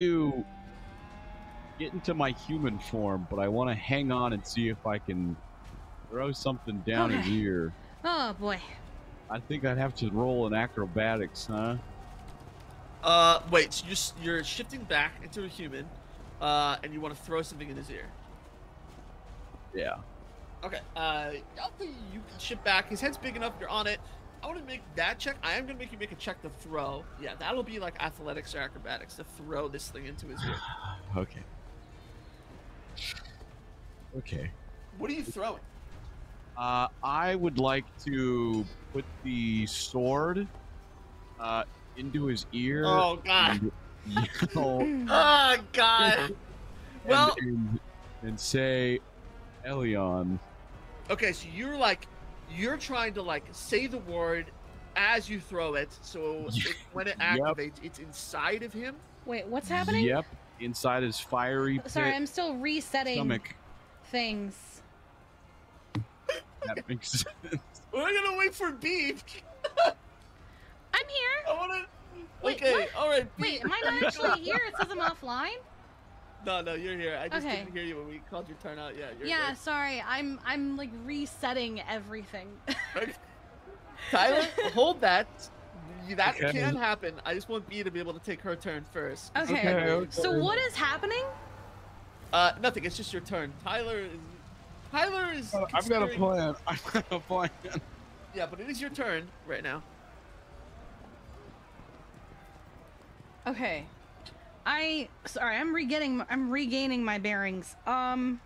to get into my human form, but I want to hang on and see if I can throw something down his Okay. ear. Oh boy. I think I'd have to roll an acrobatics, huh? Uh, wait. So you're you're shifting back into a human, uh, and you want to throw something in his ear. Yeah. Okay. Uh, I'll think you can shift back. His head's big enough. You're on it. I want to make that check. I am gonna make you make a check to throw. Yeah, that'll be like athletics or acrobatics to throw this thing into his ear. Okay. Okay. What are you throwing? Uh, I would like to put the sword uh, into his ear. Oh God. yell, Oh God. Well, and, and, and say, Elion. okay. So you're like, you're trying to like say the word as you throw it. So it, when it Yep. activates, it's inside of him. Wait, what's happening? Yep. Inside his fiery oh, pit Sorry, I'm still resetting stomach. things. That makes sense. We're gonna wait for Beef. I'm here. I wanna. Wait, okay. what? All right. Wait, am I not actually here? It says I'm offline. No, no, you're here. I just Okay. didn't hear you when we called your turn out. Yeah, you're yeah, here. sorry. I'm I'm like resetting everything. Tyler, hold that. That Okay. can happen. I just want B to be able to take her turn first. okay. Okay, okay. So what is happening? Uh, nothing. It's just your turn. Tyler is. Tyler is. Uh, I've got a plan. I've got a plan. Yeah, but it is your turn right now. Okay. I sorry. I'm regaining. I'm regaining my bearings. Um.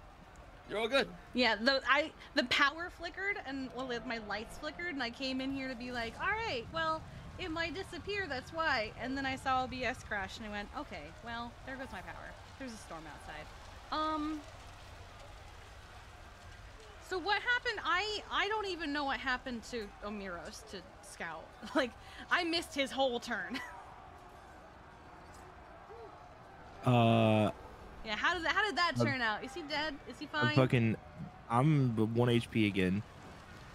You're all good. Yeah, the I the power flickered and well, my lights flickered, and I came in here to be like, all right, well, it might disappear. That's why. And then I saw OBS crash, and I went, okay, well, there goes my power. There's a storm outside. Um. So what happened? I I don't even know what happened to Amiros to Scout. Like I missed his whole turn. Uh, yeah. How did that, how did that I'm- turn out? Is he dead? Is he fine? I'm fucking. I'm one HP again.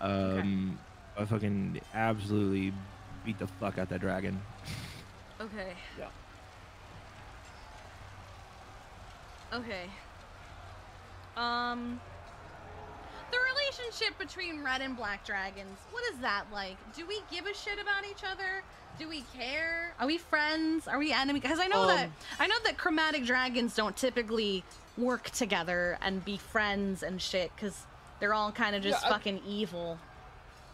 Um, I fucking absolutely beat the fuck out that dragon. Okay. Yeah. Okay. Um the relationship between red and black dragons, what is that like? Do we give a shit about each other? Do we care? Are we friends? Are we enemies? Because I know that Um, I know that chromatic dragons don't typically work together and be friends and shit because they're all kind of just Yeah, I- fucking evil.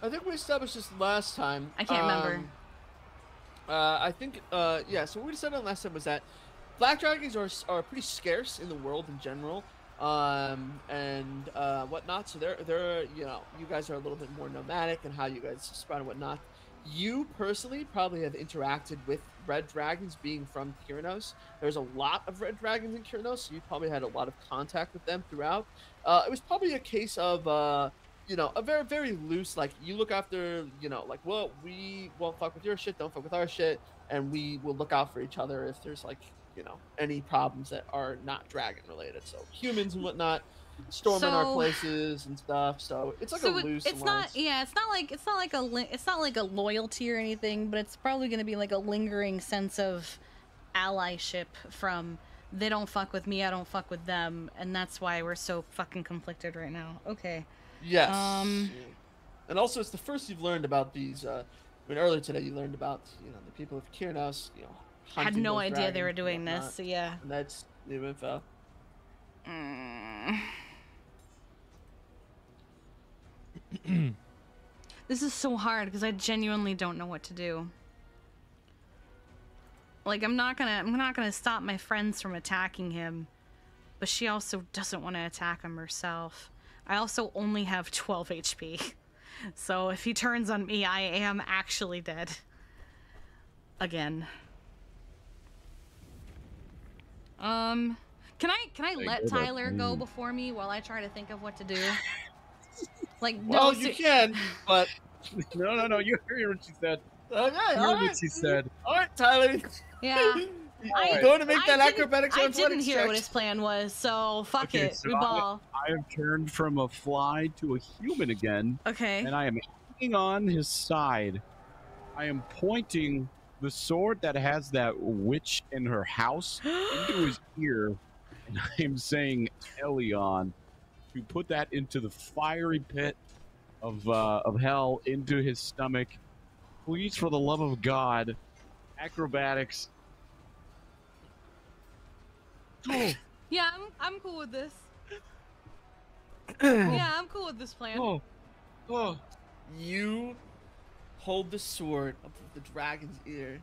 I think we established this last time. I can't remember. Um, Uh, I think, uh, yeah. So what we decided on last time was that black dragons are are pretty scarce in the world in general, um, and uh, whatnot. So they're they're you know you guys are a little bit more nomadic and how you guys spread and whatnot. You personally probably have interacted with red dragons, being from Kyranos. There's a lot of red dragons in Kyranos, so you probably had a lot of contact with them throughout. Uh, it was probably a case of. Uh, you know, a very, very loose, like, you look after, you know, like, well, we won't fuck with your shit, don't fuck with our shit, and we will look out for each other if there's, like, you know, any problems that are not dragon related. So, humans and whatnot storming our places and stuff. So, it's like so a loose it's alliance. not yeah it's not like it's not like a it's not like a loyalty or anything but it's probably going to be like a lingering sense of allyship from they don't fuck with me i don't fuck with them and that's why we're so fucking conflicted right now okay Yes. Um, and also, it's the first you've learned about these. Uh, I mean, earlier today you learned about you know the people of Kyrnos. You know, had no idea they were doing this so yeah And that's new info. Mm. this is so hard because I genuinely don't know what to do. Like I'm not gonna I'm not gonna stop my friends from attacking him, but she also doesn't want to attack him herself. I also only have 12 HP. So if he turns on me, I am actually dead. Again. Um can I can I Hey, let Tyler go before me while I try to think of what to do? Like Well, no, you se- can, but No, no, no. You heard what she said. okay, You all heard right. what she said. All right, Tyler. yeah. I, am going to make I that didn't- acrobatics I or didn't hear check. what his plan was, so fuck Okay, it. so we I- ball. I have turned from a fly to a human again, Okay. and I am hanging on his side. I am pointing the sword that has that witch in her house into his ear, and I'm saying Elion to put that into the fiery pit of uh, of hell into his stomach. Please, for the love of God, acrobatics. Oh, Yeah, I'm, I'm cool with this. yeah, I'm cool with this plan. oh, oh. You hold the sword up to the dragon's ear.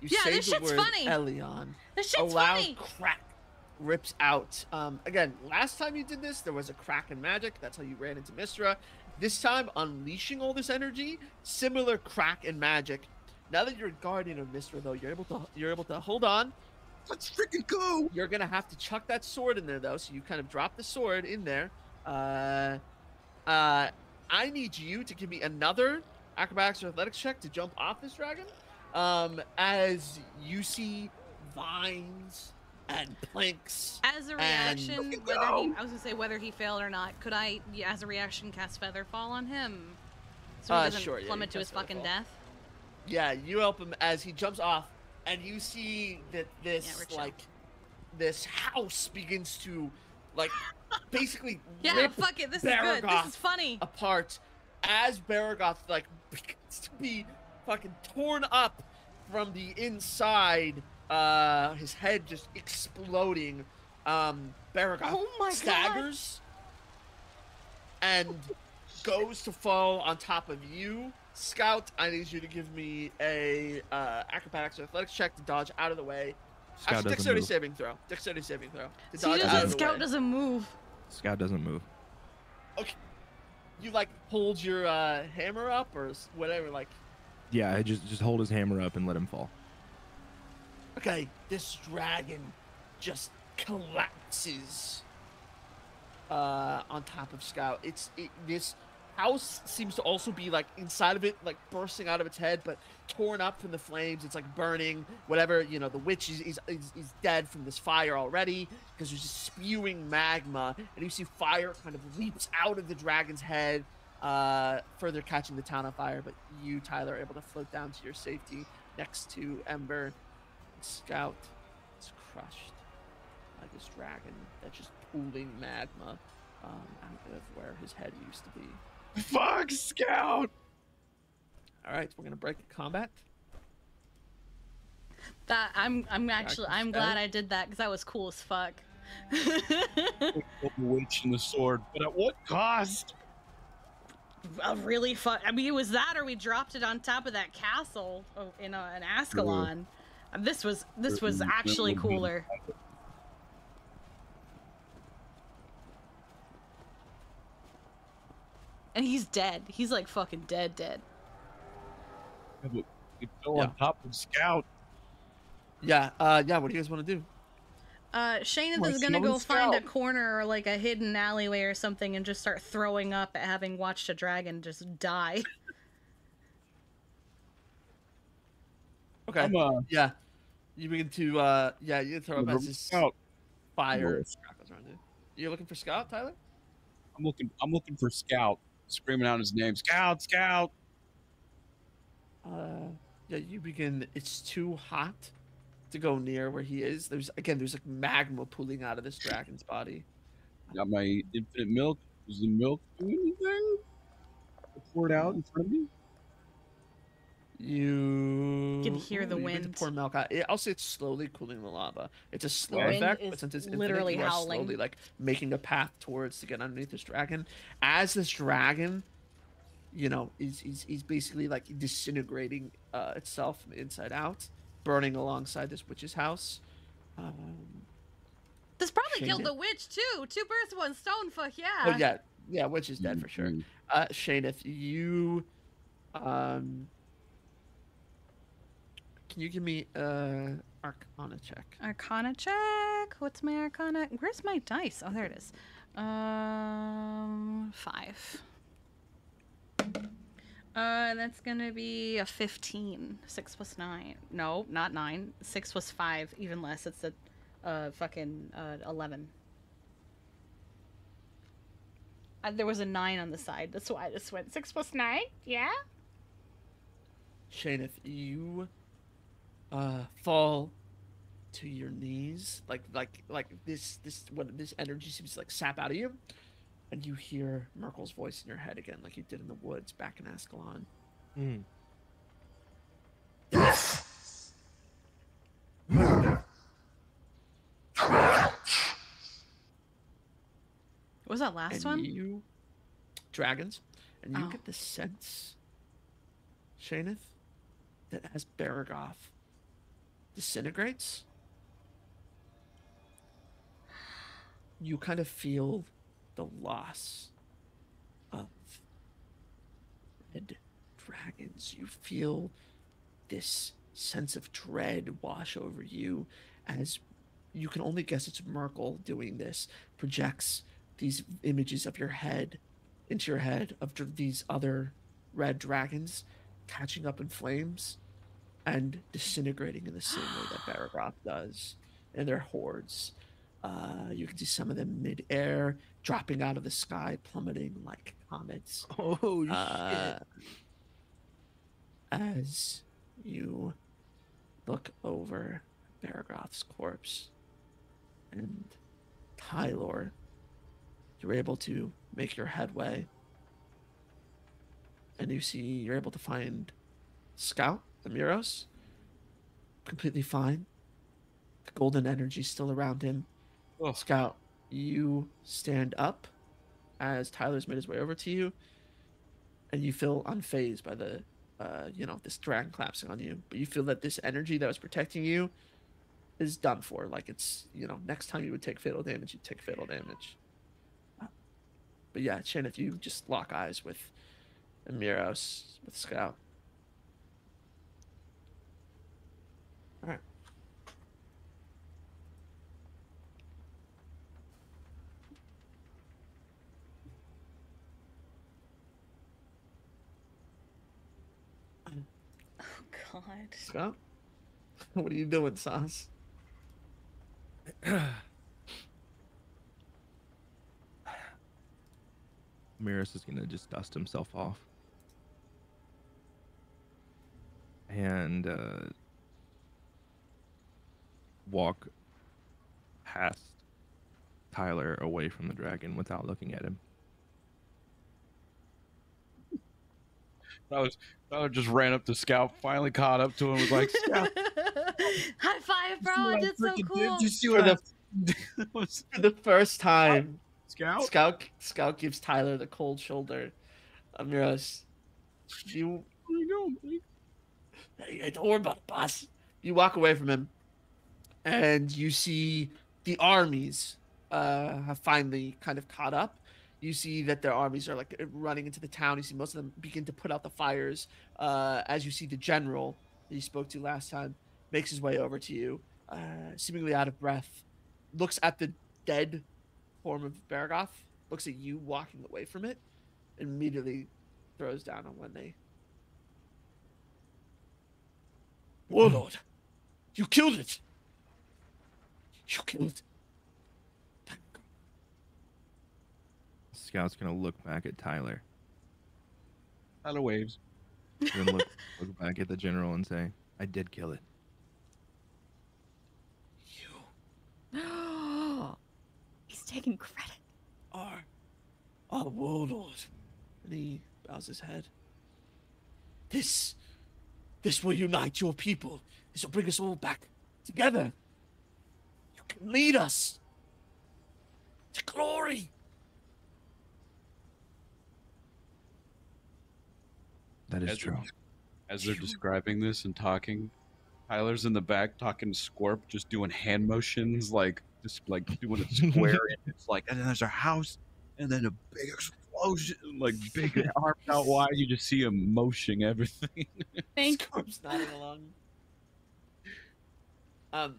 You Yeah, say this the shit's word funny. Elion. This a shit's loud funny. crack rips out. Um, again, last time you did this, there was a crack in magic. That's how you ran into Mystra. This time, unleashing all this energy, similar crack in magic. Now that you're a guardian of Mystra, though, you're able to you're able to hold on. Let's freaking go! You're gonna have to chuck that sword in there, though. So you kind of drop the sword in there. Uh, uh, I need you to give me another acrobatics or athletics check to jump off this dragon. Um, as you see vines and planks. As a reaction, Fucking whether he, I was gonna say whether he failed or not, could I, as a reaction, cast Featherfall on him, so he Uh, doesn't sure, yeah, plummet to his fucking Featherfall. death? Yeah, you help him as he jumps off, and you see that this we're like this house begins to like basically Yeah, rip fuck it. This is good. This Baragoth is funny. apart as Baragoth like begins to be fucking torn up from the inside. Uh, his head just exploding. Um, Baragoth Oh my God. staggers and goes to fall on top of you. Scout, I need you to give me a uh, acrobatics or athletics check to dodge out of the way. Scout Actually, doesn't dexterity move. saving throw. Dexterity saving throw. To So he dodge out doesn't, of the Scout way. doesn't move. Scout doesn't move. Okay. You like hold your uh, hammer up or whatever. Like, Yeah, I just just hold his hammer up and let him fall. Okay, this dragon just collapses uh, on top of Scout. It's it, this house seems to also be like inside of it, like bursting out of its head, but torn up from the flames. It's like burning. Whatever you know, the witch is is, is, is dead from this fire already because there's just spewing magma, and you see fire kind of leaps out of the dragon's head. Uh, further catching the town on fire, but you, Tyler, are able to float down to your safety next to Ember. Scout is crushed by this dragon that's just pooling magma um, out of where his head used to be. Fuck, Scout! All right, we're gonna break the combat. That I'm I'm actually I'm glad I did that because that was cool as fuck. The witch and the sword, but at what cost? a really fun. I mean, it was that, or we dropped it on top of that castle oh, in uh, in Ascalon. This was this was actually cooler. And he's dead. He's like fucking dead, dead. Yeah, but It's still Yeah. on top of Scout. Yeah, uh, yeah. What do you guys want to do? Uh, Shane My is gonna go smelling find a corner or like a hidden alleyway or something and just start throwing up at having watched a dragon just die. Okay. I'm uh, yeah, you begin to uh, yeah, you throw up as this Scout. fire Yes. crackles around you. You're looking for Scout, Tyler? I'm looking. I'm looking for Scout, screaming out his name. Scout, Scout. Uh, yeah, you begin. It's too hot to go near where he is. There's again, there's like magma pooling out of this dragon's body. Got my infinite milk. Is the milk do anything? Pour it out in front of me. You can hear the Ooh, you wind. Pour milk out. It, I'll say it's slowly cooling the lava. It's a slow wind effect, but since it's infinite, literally you are howling. slowly like making a path towards to get underneath this dragon. As this dragon, you know, is is, is basically like disintegrating uh, itself from inside out, burning alongside this witch's house. Um, This probably Shane killed the witch too. Two birds, one stone. Fuck yeah. oh yeah, yeah, witch is dead for sure. Mhm. Uh, Shane, if you, um, can you give me uh Arcana check? Arcana check. What's my Arcana? Where's my dice? Oh, there it is. Um, five. Uh, that's gonna be a fifteen. Six plus nine. No, not nine. Six plus five. Even less. It's a, uh, fucking uh, eleven. Uh, there was a nine on the side. That's why I just went six plus nine. Yeah. Shane, if you uh, fall to your knees, like like like this this what this energy seems to like sap out of you, and you hear Merkel's voice in your head again, like you did in the woods back in Ascalon. Mm. What was that last and one? you dragons, and you Oh. get the sense, Shaneth, that as Baragoth disintegrates, you kind of feel the loss of red dragons. You feel this sense of dread wash over you as you can only guess it's Merkel doing this, projects these images of your head into your head of these other red dragons catching up in flames and disintegrating in the same way that Baragoth does in their hordes. Uh, you can see some of them mid-air, dropping out of the sky, plummeting like comets. Oh Uh, as you look over Baragoth's corpse and Tyler, you're able to make your headway. And you see you're able to find Scout, Amiros, completely fine. The golden energy still around him. Oh. Scout, you stand up as Tyler's made his way over to you, and you feel unfazed by the, uh, you know, this dragon collapsing on you. But you feel that this energy that was protecting you is done for. Like it's, you know, next time you would take fatal damage, you'd take fatal damage. But yeah, Chin, if you just lock eyes with Amiros, with Scout. Alright. Oh God. Scout? what are you doing, Sauce? Maris is gonna just dust himself off. And uh, walk past Tyler away from the dragon without looking at him. I was, I just ran up to Scout, finally caught up to him, was like, Scout, High five, bro! I did so cool. Did you see For what the- was For the first time, Scout? Scout Scout gives Tyler the cold shoulder. Amiros, you Where you going, buddy? Hey, hey, don't worry about it, boss. You walk away from him, and you see the armies uh, have finally kind of caught up. You see that their armies are like running into the town. You see most of them begin to put out the fires. Uh, as you see the general that you spoke to last time makes his way over to you, uh, seemingly out of breath, looks at the dead form of Baragoth, looks at you walking away from it, and immediately throws down on one knee. Warlord, you killed it. You killed it. Thank Scout's gonna look back at Tyler, Tyler waves. Then look, look back at the general and say, "I did kill it." You He's taking credit. are our warlord. And he bows his head. This, this will unite your people. This will bring us all back together. You can lead us to glory. That is As true. As they're describing this and talking, Tyler's in the back talking to Scorp, just doing hand motions, like just like doing a square. and it's like, and then there's a house, and then a big explosion, like big arms out wide. You just see him motioning everything. Thank Scorp's nodding along. Um,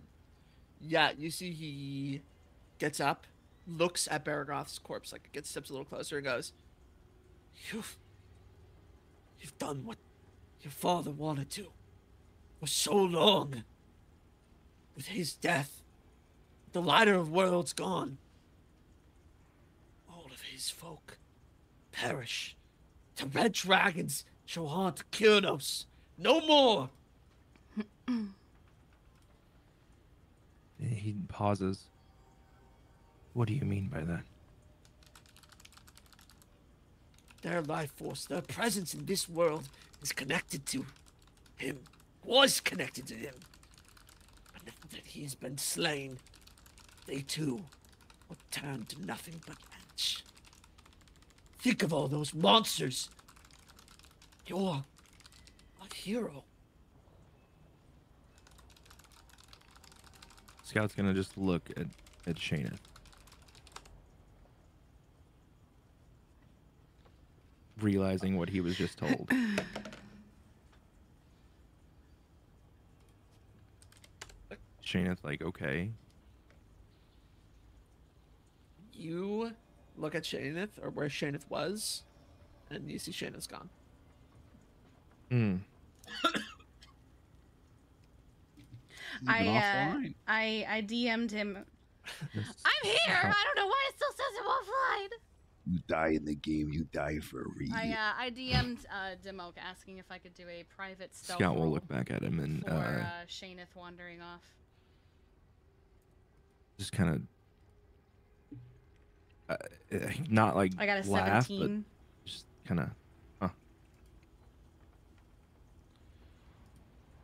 yeah, you see he gets up, looks at Baragoth's corpse, like gets steps a little closer, and goes, "You've, you've done what your father wanted to for so long. With his death, the lighter of worlds gone. All of his folk perish. The red dragons shall haunt Kyrnos. No more. He pauses. What do you mean by that? Their life force, their presence in this world is connected to him. Was connected to him. But now that he's been slain, they too will turn to nothing but ash. Think of all those monsters. You're a hero. Scout's gonna just look at at Shayna. Realizing what he was just told. Shayna's like, okay. You look at Shaneth, or where Shaneth was, and you see Shaneth's gone. Hmm. I uh. I I DM'd him. I'm here. I don't know why it still says I'm offline. You die in the game, you die for a reason. I uh, I DM'd uh, Demoke asking if I could do a private stealth Scout will look back at him and for uh, uh, Shaneth wandering off. just kind of uh, uh, not like I got a laugh, 17. but just kind of, huh.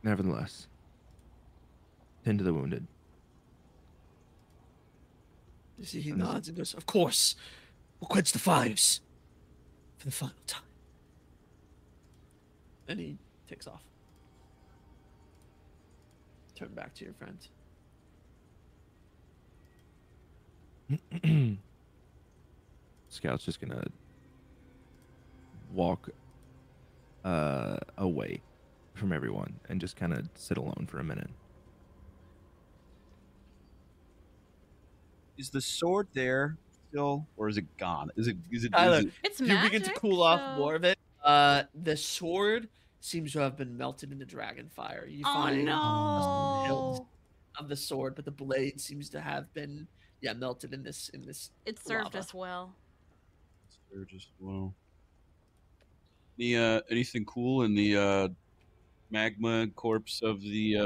Nevertheless, tend to the wounded. You see, he nods and goes, Of course, we'll quench the fires for the final time. And he takes off. Turn back to your friend. Scout's just gonna walk uh, away from everyone and just kind of sit alone for a minute. Is the sword there still, or is it gone? Is it? Is it? Tyler, is it It's you magic. begin to cool off more of it. Uh, the sword seems to have been melted into dragon fire. You Oh find no! hilt of the sword, but the blade seems to have been yeah melted in this in this. It served lava. us well. there just well? Any uh, anything cool in the uh, magma corpse of the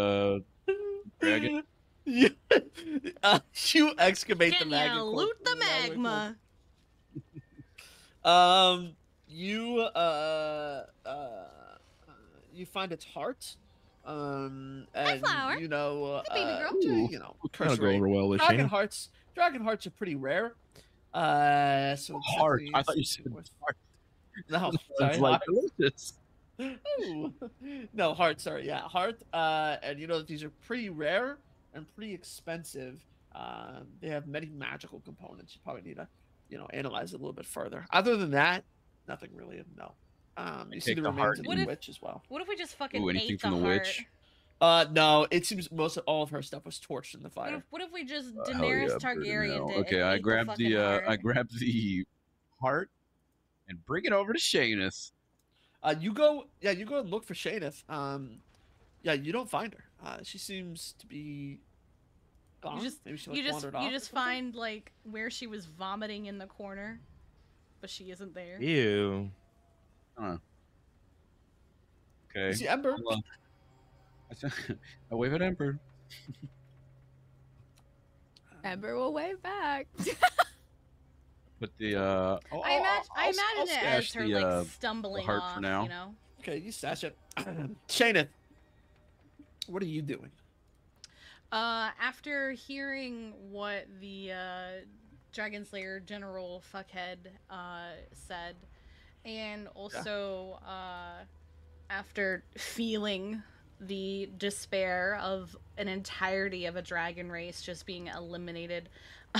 uh, dragon? you, uh, you excavate the Can magma. you corpse loot the magma? Um, you uh, uh, uh, you find its heart. Um, and flower. you know, Hi, baby uh, girl. Ooh. you know, Kind of go over well with dragon Shayna. hearts. Dragon hearts are pretty rare. Uh, so it's Heart. I thought you said heart. No, That's sorry, like delicious. Ooh. no heart. Sorry, yeah, heart. Uh, and you know that these are pretty rare and pretty expensive. Um, they have many magical components. You probably need to, you know, analyze it a little bit further. Other than that, nothing really. No. Um, you see take the the heart remains of What the if- witch as well. What if we just fucking Ooh, anything ate from the, the heart? witch? Uh, no, it seems most of all of her stuff was torched in the What fire. if, what if we just Uh, Daenerys yeah, Targaryen did Okay, I ate grabbed fucking the, uh. I grabbed the heart and bring it over to Shanus. Uh, you go, yeah, you go and look for Shaneth. Um, yeah, you don't find her. Uh, she seems to be gone. just- Maybe she like you just wandered off. you just find like where she was vomiting in the corner, but she isn't there. Ew. Okay. You see Ember. Well, I wave at Ember. Ember will wave back. Put the uh. I'll, I, I'll- imagine, I I'll- imagine I'll it stash as her the, like uh, stumbling heart for off, now. you know. Okay, you stash it. Shaneth, what are you doing? Uh, after hearing what the uh, Dragon Slayer General Fuckhead uh, said, and also uh, after feeling the despair of an entirety of a dragon race just being eliminated,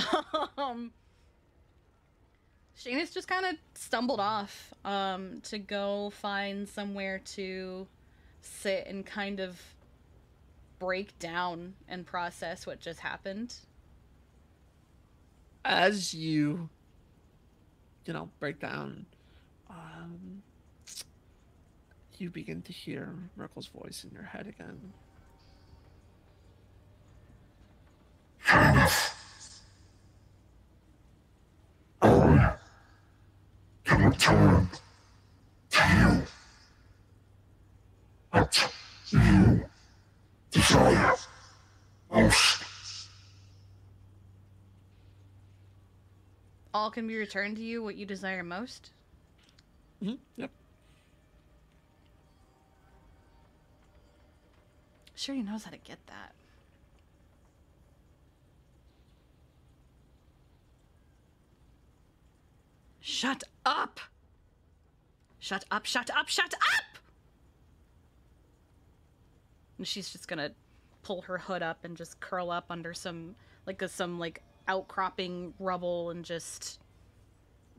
um, just kind of stumbled off um, to go find somewhere to sit and kind of break down and process what just happened. As you, you know, break down, um, you begin to hear Merkel's voice in your head again. can return to you what you desire most. All can be returned to you what you desire most. hmm Yep. Sure, he knows how to get that. Shut up! Shut up, shut up, shut up! And she's just gonna pull her hood up and just curl up under some, like, a, some, like, outcropping rubble and just,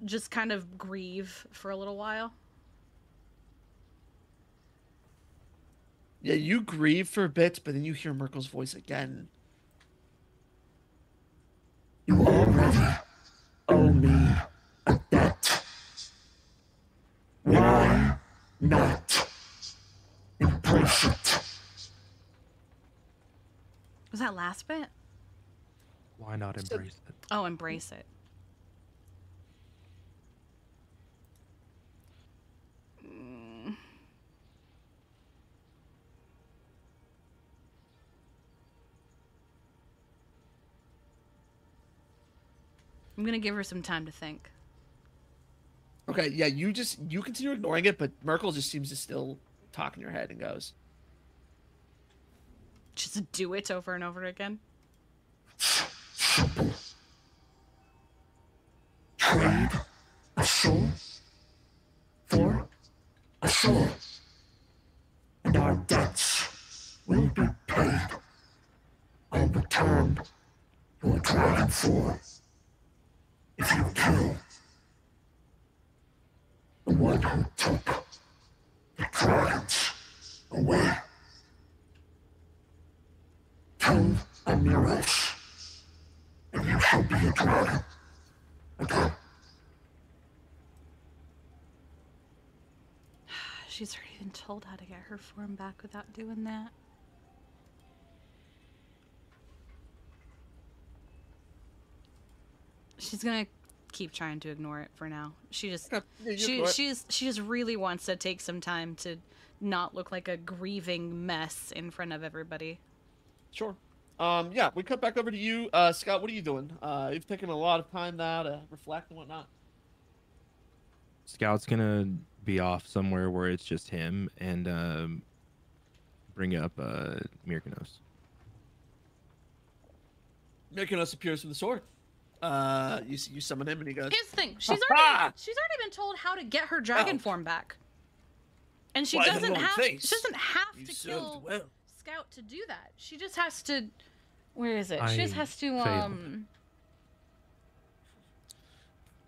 just kind of grieve for a little while. Yeah, you grieve for a bit, but then you hear Merkel's voice again. You already owe me a debt. Why not embrace it? Was that last bit? Why not So- embrace it? Oh, embrace it. Mm. I'm gonna give her some time to think. Okay, yeah, you just you continue ignoring it, but Merkel just seems to still talk in your head and goes, Just do it over and over again. Simple. Trade a soul for a soul. And our debts will be paid. I'll return your dragon for if you kill the one who took the dragons away. Kill Amiros, and you shall be a dragon again. She's already been told how to get her form back without doing that. She's gonna keep trying to ignore it for now. She just "Okay, yeah, you she she's she just really wants to take some time to not look like a grieving mess in front of everybody. Sure. Um, yeah, we cut back over to you, uh, Scout. What are you doing? Uh, you've taken a lot of time now to reflect and whatnot. Scout's gonna be off somewhere where it's just him and um, bring up uh, Myrkanos. Mykonos appears from the sword. Uh, you you summon him, and he goes, Here's the thing: she's already she's already been told how to get her dragon Oh. form back, and she Why doesn't have face? she doesn't have "You to kill well." Scout to do that. She just has to. Where is it? she just has to. failed. Um.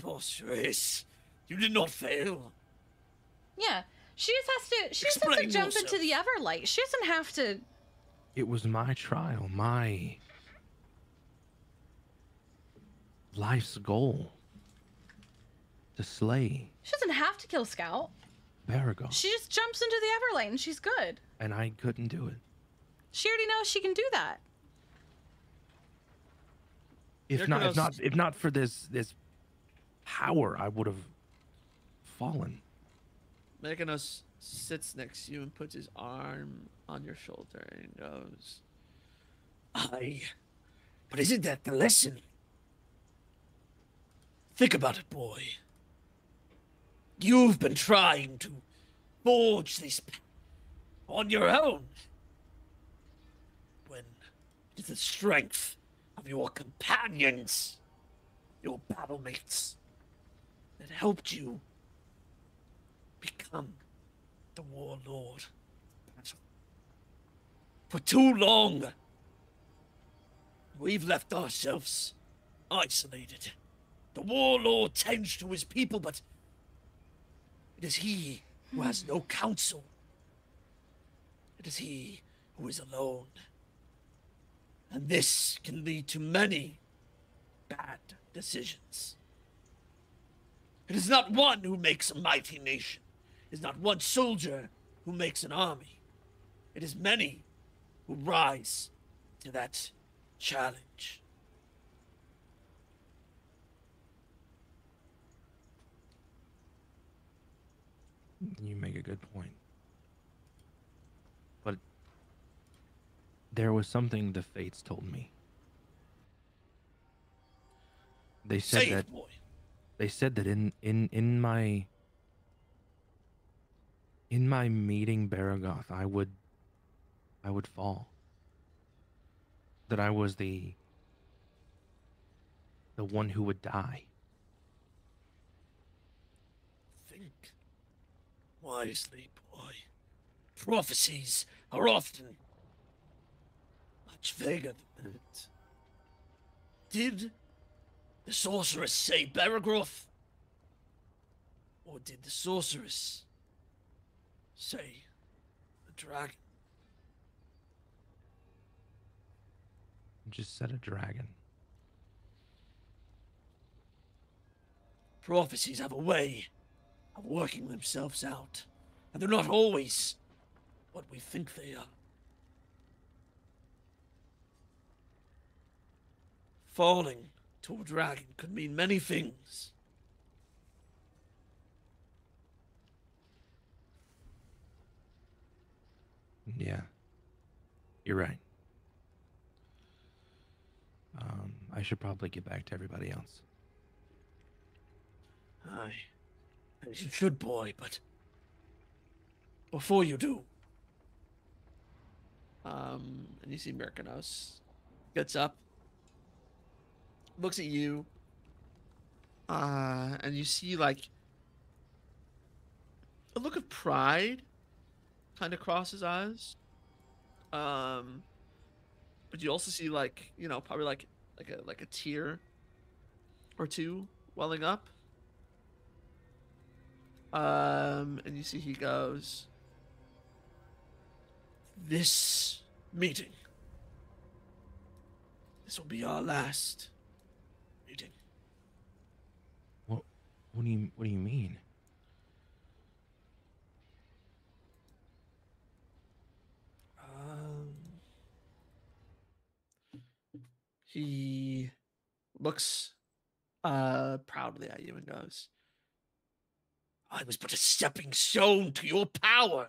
Boss race, you did not fail. Yeah. She just has to. She just has to Explain jump into the. Everlight. She doesn't have to. It was my trial, my life's goal to slay She doesn't have to kill Scout. Baragoth, She just jumps into the Everlight and she's good. and I couldn't do it. She already knows she can do that. If not, if not, if not for this this power, I would have fallen. Myrkanos sits next to you and puts his arm on your shoulder and goes, Aye. But isn't that the lesson? Think about it, boy. You've been trying to forge this on your own. When it is the strength of your companions, your battle mates, that helped you become the warlord. For too long, We've left ourselves isolated. The warlord tends to his people, but it is he who has no counsel. It is he who is alone. And this can lead to many bad decisions. It is not one who makes a mighty nation. Is not one soldier who makes an army. It is many who rise to that challenge. You make a good point. But there was something the fates told me. They said Say that boy. they said that in in in my in my meeting Baragoth, I would I would fall. That I was the the one who would die. Think wisely, boy. Prophecies are often much vaguer than that. Did the sorceress say Baragoth? Or did the sorceress say the dragon? Just said a dragon. Prophecies have a way of working themselves out, and they're not always what we think they are. Falling to a dragon could mean many things. Yeah. You're right. Um, I should probably get back to everybody else. Aye. You should, boy, but before you do, Um, and you see Myrkanos gets up, looks at you, uh, and you see like a look of pride kind of cross his eyes. Um, but you also see like you know probably like like a like a tear or two welling up. Um, and you see he goes. this meeting, this will be our last meeting. What what do you what do you mean? Um, he looks uh proudly at you and goes, I was but a stepping stone to your power.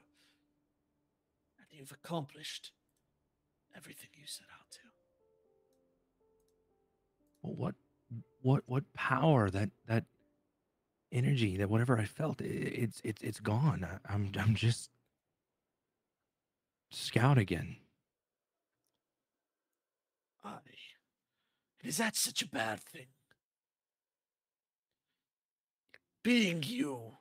And you've accomplished everything you set out to. Well, what what what power that that energy that whatever I felt i it's it's it's gone. I, I'm I'm just scout again. And is that such a bad thing? Being you.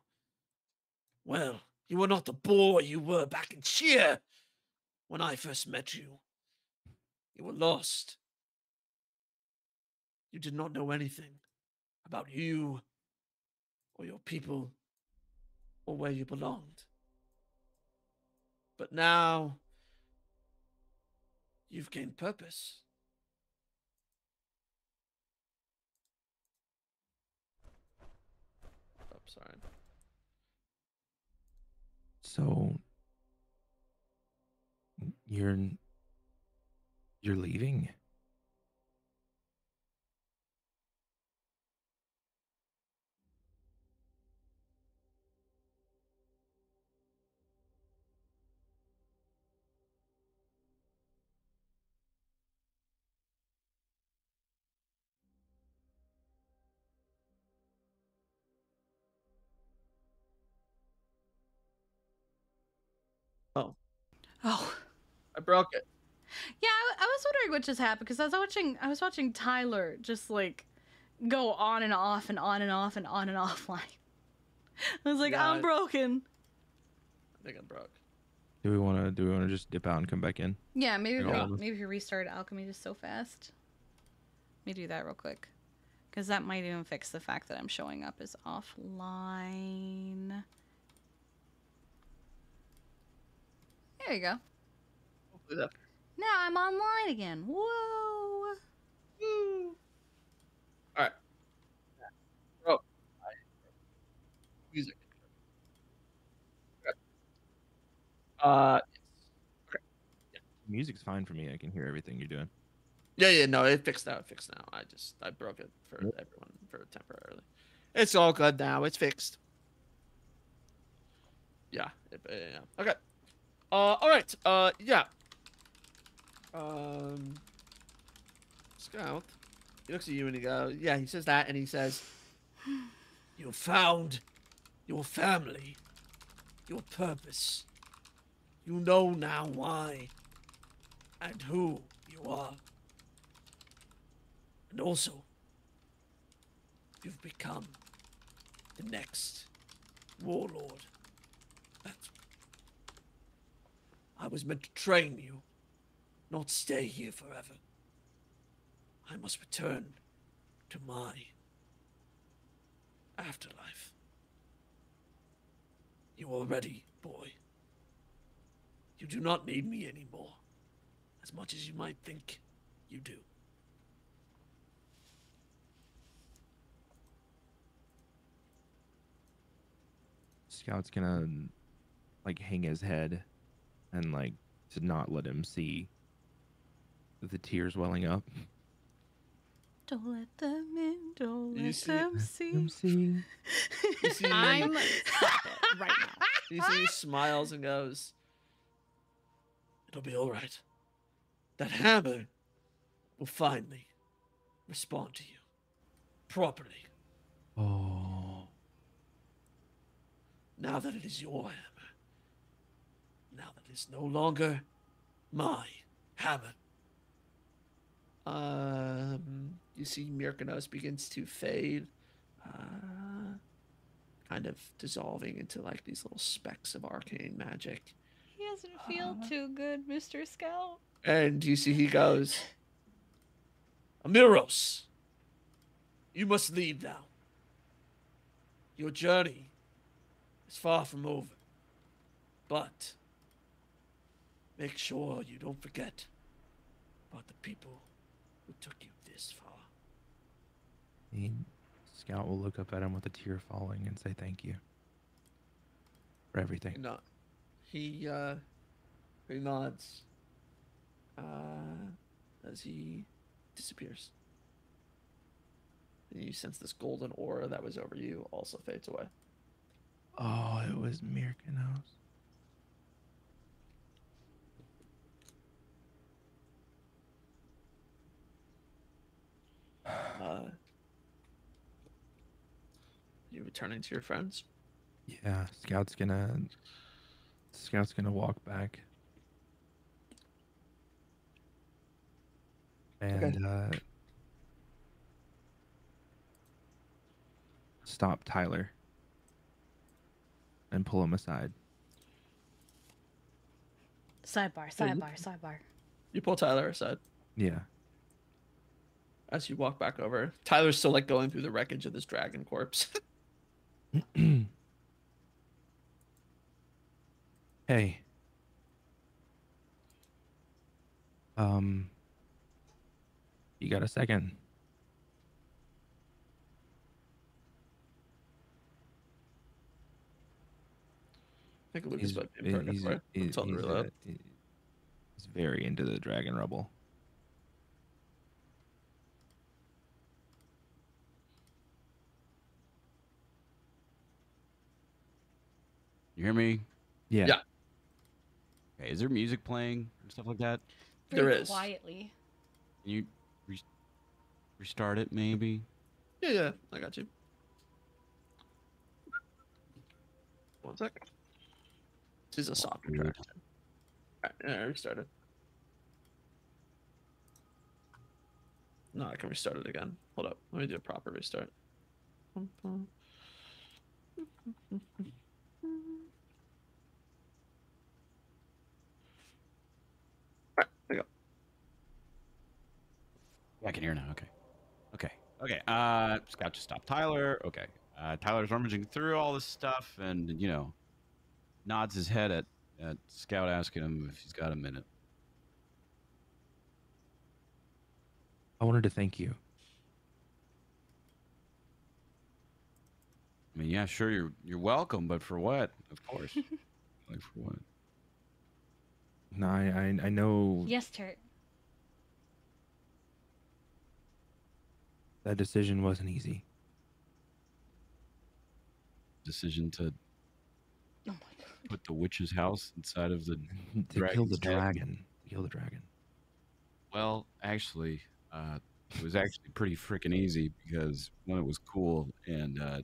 Well, you were not the boy you were back in Cheer when I first met you. You were lost. You did not know anything about you or your people or where you belonged. But now you've gained purpose. "Oh, sorry." So you're you're leaving? Oh. I broke it. Yeah, I, I was wondering what just happened because I was watching I was watching Tyler just like go on and off and on and off and on and off line. I was like, Yeah. I'm broken. I think I'm broke. Do we want to do we want to just dip out and come back in? Yeah, maybe if, Yeah. we, maybe if you restart alchemy just so fast. Let me do that real quick. Because that might even fix the fact that I'm showing up as offline. There you go. Now I'm online again. Whoa. Woo. All right. Oh. I- Music. Okay. Uh, Music's fine for me. I can hear everything you're doing. yeah, yeah, no, it fixed now. It fixed now. I just I broke it for everyone for temporarily. It's all good now. It's fixed. Yeah. it- uh, yeah. Okay. Uh. All right. Uh. Yeah. Um. Scout. He looks at you and he goes, "Yeah." He says that, and he says, You found your family, your purpose. You know now why and who you are. And also, you've become the next warlord. That's. I was meant to train you, not stay here forever. I must return to my afterlife. You are ready, boy. You do not need me anymore, as much as you might think you do. Scout's gonna like hang his head and like to not let him see the tears welling up. Don't let them in. Don't You let see- them see. them see. You see, I'm right now. you see, he smiles and goes, It'll be all right. That hammer will finally respond to you properly Oh, now that it is your hammer. Now that it's no longer my hammer. Um, you see Myrkanos begins to fade, uh, kind of dissolving into like these little specks of arcane magic. He doesn't feel too good, Mr. Scout. And you see he goes, Amiros, you must leave now. Your journey is far from over. But make sure you don't forget about the people who took you this far. he, Scout will look up at him with a tear falling and say thank you for everything. no, he, uh, he nods, uh, as he disappears. And you sense this golden aura that was over you also fades away. Oh, it was Myrkanos. Uh, you returning to your friends? Yeah, Scout's gonna Scout's gonna walk back. And uh stop Tyler and pull him aside. Sidebar, Yeah, you- sidebar, sidebar. You pull Tyler aside. Yeah. As you walk back over. Tyler's still like going through the wreckage of this dragon corpse. hey. Um you got a second? I think Lucas He's, might be he- in he's, purgatory. he- It's on the he's, reload. uh, he- he's very into the dragon rubble. You hear me? Yeah. Yeah. Okay, is there music playing and stuff like that? There Very is. Quietly. Can you re- restart it maybe? Yeah, yeah, I got you. One sec. This is a softer track. Alright, yeah, I restarted. No, I can restart it again. Hold up. Let me do a proper restart. Alright, there you go. Yeah, I can hear now. Okay. Okay. Okay. Uh, Scout just stopped Tyler. Okay. Uh, Tyler's rummaging through all this stuff and, you know, nods his head at, at Scout asking him if he's got a minute. I wanted to thank you. I mean, yeah, sure, you're you're welcome, but for what? Of course. like for what? No, I I, I know Yes, Turt. That decision wasn't easy. Decision to Oh my god. put the witch's house inside of the. to kill the head. dragon. Kill the dragon. Well, actually, uh, it was actually pretty freaking easy because one, it was cool, and uh,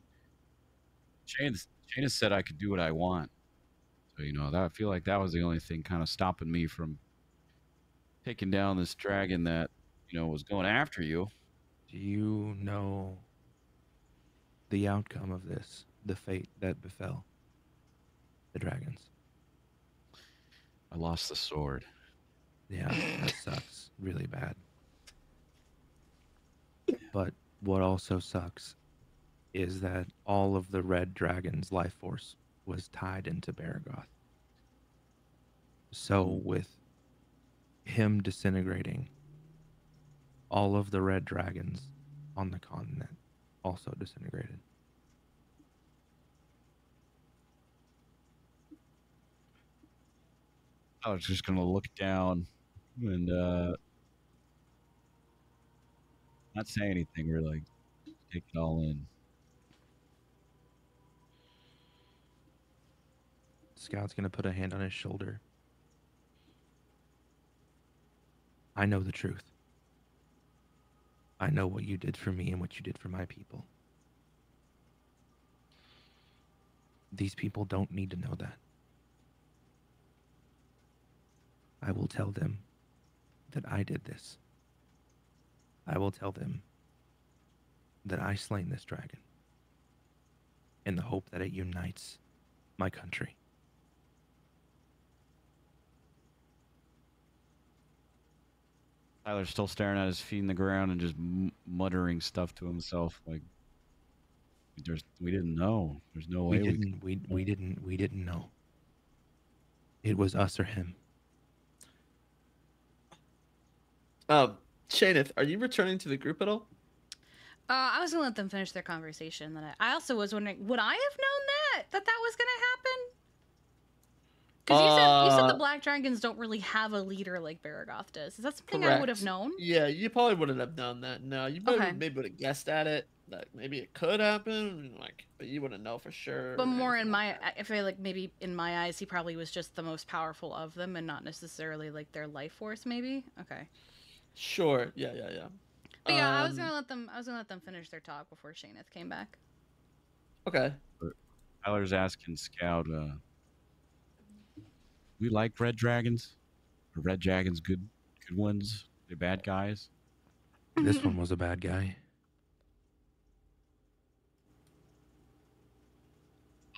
Shane, Shane said I could do what I want. So you know that I feel like that was the only thing kind of stopping me from taking down this dragon that you know was going after you. Do you know the outcome of this? The fate that befell the dragons? I lost the sword. Yeah, that sucks really bad. But what also sucks is that all of the red dragon's life force was tied into Baragoth. So with him disintegrating, all of the red dragons on the continent also disintegrated. I was just gonna look down and uh not say anything really. Take it all in. Scout's gonna put a hand on his shoulder. I know the truth. I know what you did for me and what you did for my people. These people don't need to know that. I will tell them that I did this. I will tell them that I slain this dragon in the hope that it unites my country. Tyler's still staring at his feet in the ground and just muttering stuff to himself. Like, there's we didn't know. There's no way we we, didn't we, we didn't we didn't know. It was us or him. Um, Shaneth, are you returning to the group at all? Uh, I was gonna let them finish their conversation. Then I, I also was wondering, would I have known that that that was gonna happen? Because you said you said the Uh, Black Dragons don't really have a leader like Baragoth does. Is that something I would have known? Yeah, you probably wouldn't have known that. No, you probably Okay. maybe would have guessed at it. That maybe it could happen, like, but you wouldn't know for sure. But more in like my, I feel like maybe in my eyes, he probably was just the most powerful of them, and not necessarily like their life force. Maybe. Okay. Sure. Yeah, yeah, yeah. But yeah, I was Um, gonna let them. I was gonna let them finish their talk before Shaneth came back. Okay. Tyler's asking Scout, uh, we like red dragons? Are red dragons good good ones? They're bad guys? This mm-hmm. one was a bad guy.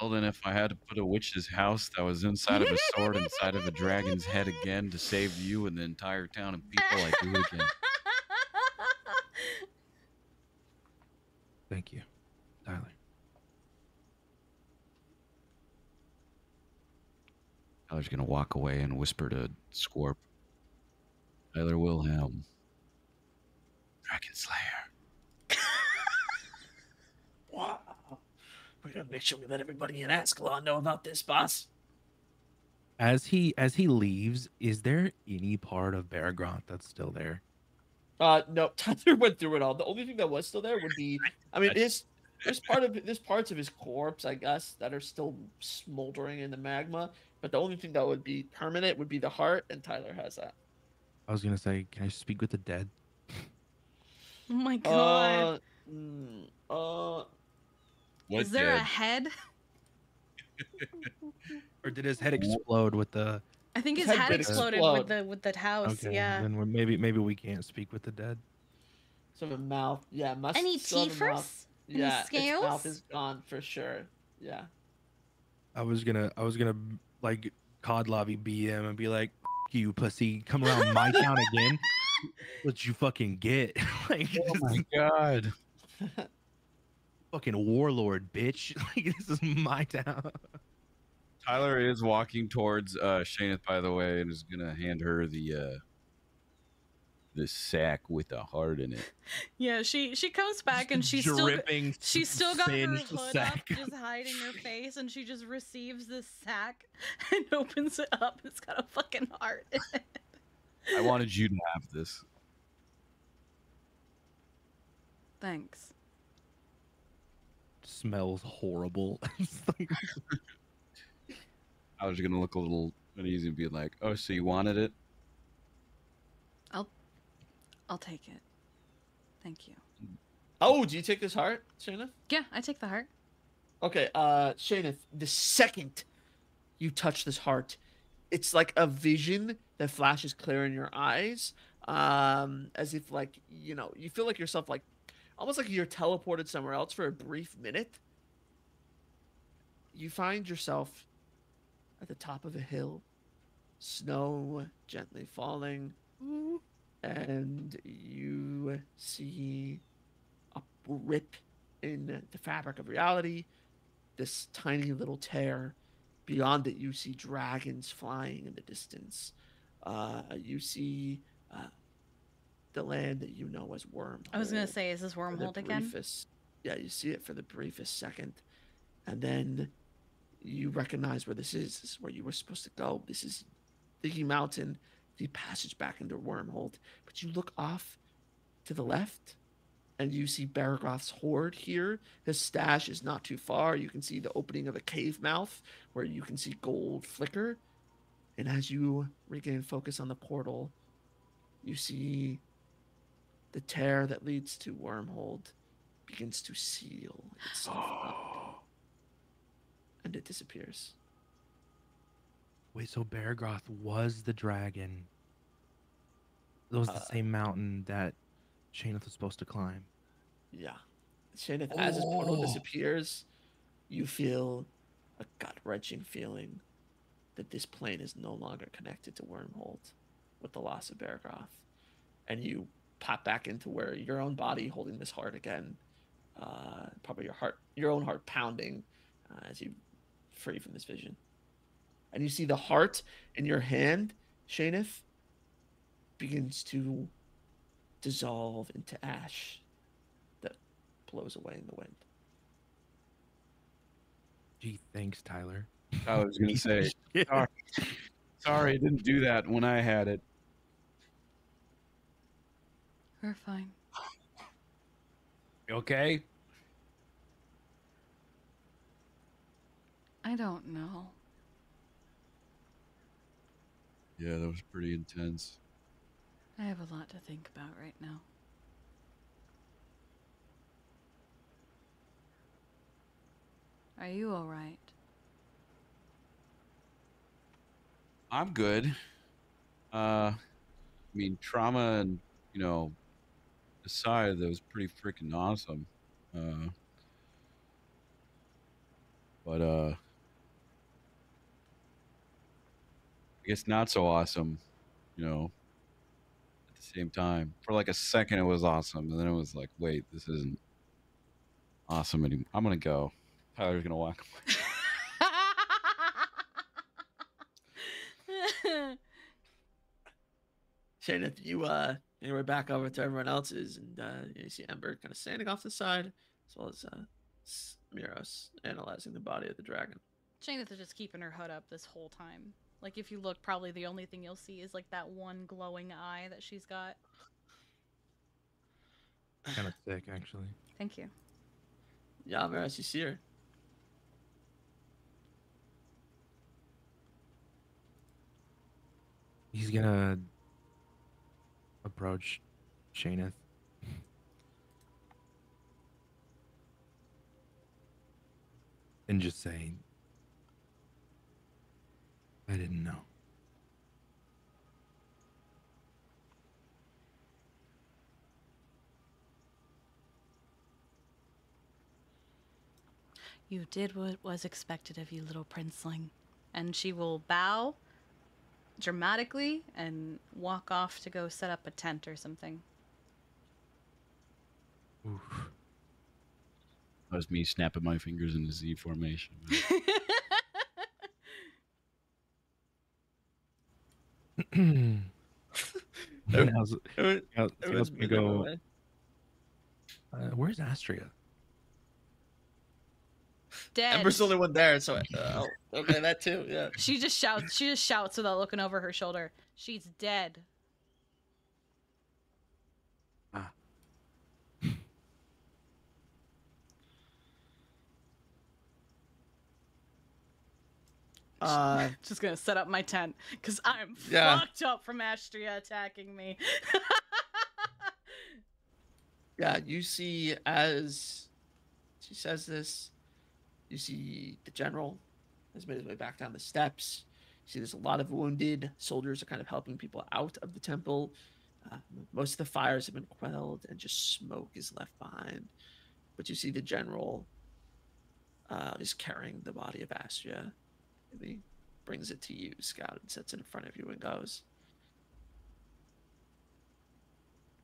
Well then if I had to put a witch's house that was inside of a sword inside of a dragon's head again to save you and the entire town and people, I'd do it again. Thank you, Tyler. Tyler's gonna walk away and whisper to Scorp. Tyler Wilhelm. Dragon Slayer. Wow. We're gonna make sure we let everybody in Ascalon know about this, boss. As he as he leaves, is there any part of Baragoth that's still there? Uh, no, Tyler went through it all. The only thing that was still there would be, I mean, there's there's part of there's parts of his corpse, I guess, that are still smoldering in the magma. But the only thing that would be permanent would be the heart, and Tyler has that. I was gonna say, can I speak with the dead? oh my god! Uh, mm, uh, What Is there a head? Or did his head explode with the? I think his His head head exploded explode. with the with the house. Okay, yeah. then we're, maybe maybe we can't speak with the dead. sort of mouth, yeah, must Any still have a mouth. teethers? Any Yeah, its mouth is gone for sure. Yeah. I was gonna I was gonna like cod lobby BM and be like, "F- you pussy, come around my town again. What you fucking get? like Oh my god. fucking warlord, bitch. Like this is my town. Tyler is walking towards uh Shaneth, by the way, and is gonna hand her the uh the sack with a heart in it. Yeah, she she comes back and she's still dripping. she's still got her singed hood up, just hiding her face, and she just receives this sack and opens it up. It's got a fucking heart. in it. I wanted you to have this. Thanks. Smells horrible. I was gonna look a little uneasy and be like, "Oh, so you wanted it?" I'll take it. Thank you. Oh, do you take this heart, Shayna? Yeah, I take the heart. Okay, uh, Shaneth, the second you touch this heart, it's like a vision that flashes clear in your eyes, um, as if like you know you feel like yourself like almost like you're teleported somewhere else for a brief minute. You find yourself at the top of a hill, snow gently falling, and you see a rip in the fabric of reality, this tiny little tear. Beyond it, you see dragons flying in the distance. Uh, you see uh, the land that you know as Wormhole. I was gonna say, is this wormhole again? Yeah, you see it for the briefest second, and then you recognize where this is. This is where you were supposed to go. This is Diggy Mountain, the passage back into Wormhole. But you look off to the left, and you see Baragoth's horde here. His stash is not too far. You can see the opening of a cave mouth where you can see gold flicker. And as you regain focus on the portal, you see the tear that leads to Wormhold begins to seal itself up. And it disappears. Wait, so Baragoth was the dragon. That was the Uh, same mountain that Shaneth was supposed to climb. Yeah. Shaneth, as his portal Oh. disappears, you feel a gut wrenching feeling that this plane is no longer connected to Wormhold with the loss of Baragoth. And you pop back into where your own body holding this heart again. Uh, probably your heart, your own heart pounding uh, as you free from this vision. And you see the heart in your hand, Shaneth, begins to dissolve into ash that blows away in the wind. Gee, thanks, Tyler. I was gonna say, sorry, sorry, I didn't do that when I had it. We're fine. You okay? I don't know. Yeah, that was pretty intense. I have a lot to think about right now. Are you alright? I'm good. Uh, I mean, trauma and you know, aside, that was pretty freaking awesome. Uh, but uh, I guess not so awesome. You know, at the same time, for like a second, it was awesome, and then it was like, wait, this isn't awesome anymore. I'm gonna go. Tyler's gonna walk. Shaneth, you uh anyway back over to everyone else's and uh you see Ember kind of standing off the side, as well as uh S- Miros analyzing the body of the dragon. Shaneth is just keeping her hood up this whole time. Like if you look, probably the only thing you'll see is like that one glowing eye that she's got. Kind of sick, actually. Thank you. Yeah, Miros, you see her. He's gonna approach Shaneth. And just say, I didn't know. You did what was expected of you, little princeling. And she will bow dramatically and walk off to go set up a tent or something. Oof. That was me snapping my fingers in the Z formation. And how's- Everyone- how's- everyone's how's gonna go, uh, where's Astria? Dead. Ember's the only one there, so uh, okay, that too, yeah. She just shouts. She just shouts without looking over her shoulder. She's dead. Uh, Just gonna set up my tent because I'm Yeah. fucked up from Astria attacking me. yeah, you see as she says this, You see the general has made his way back down the steps. You see there's a lot of wounded soldiers are kind of helping people out of the temple. Uh, most of the fires have been quelled and just smoke is left behind. But you see the general uh, is carrying the body of Astria. And he brings it to you, Scout, and sets it in front of you and goes,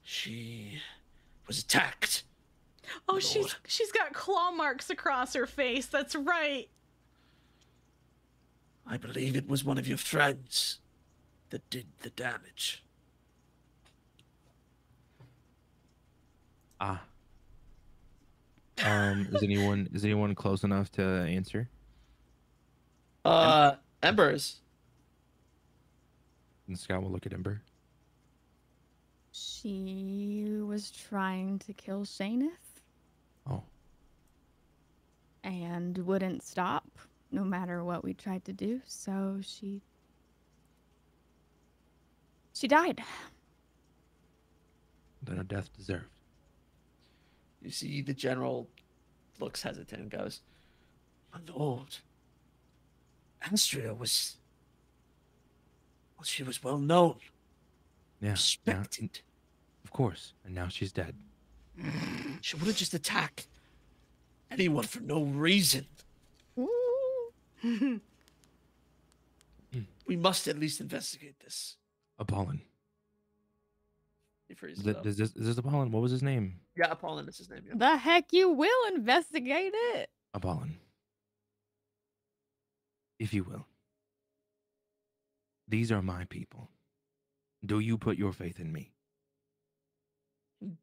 She was attacked. Oh, My she's she's got claw marks across her face. That's right. I believe it was one of your friends that did the damage. Ah. Um, is anyone is anyone close enough to answer? Uh, Embers. And Scott will look at Ember. She was trying to kill Shaneth Oh, and wouldn't stop no matter what we tried to do, so she she died. then a death deserved. You see the general looks hesitant and goes, My lord, Astria was. Well, she was well known, Yeah, yeah, respected. of course. And now she's dead. Mm, she wouldn't just attack anyone for no reason. We must at least investigate this. Apollon. he freezes Is, it, up. is this is this Apollon? What was his name? Yeah, Apollon is his name. Yeah. The heck you will investigate it. Apollon. If you will. These are my people. Do you put your faith in me?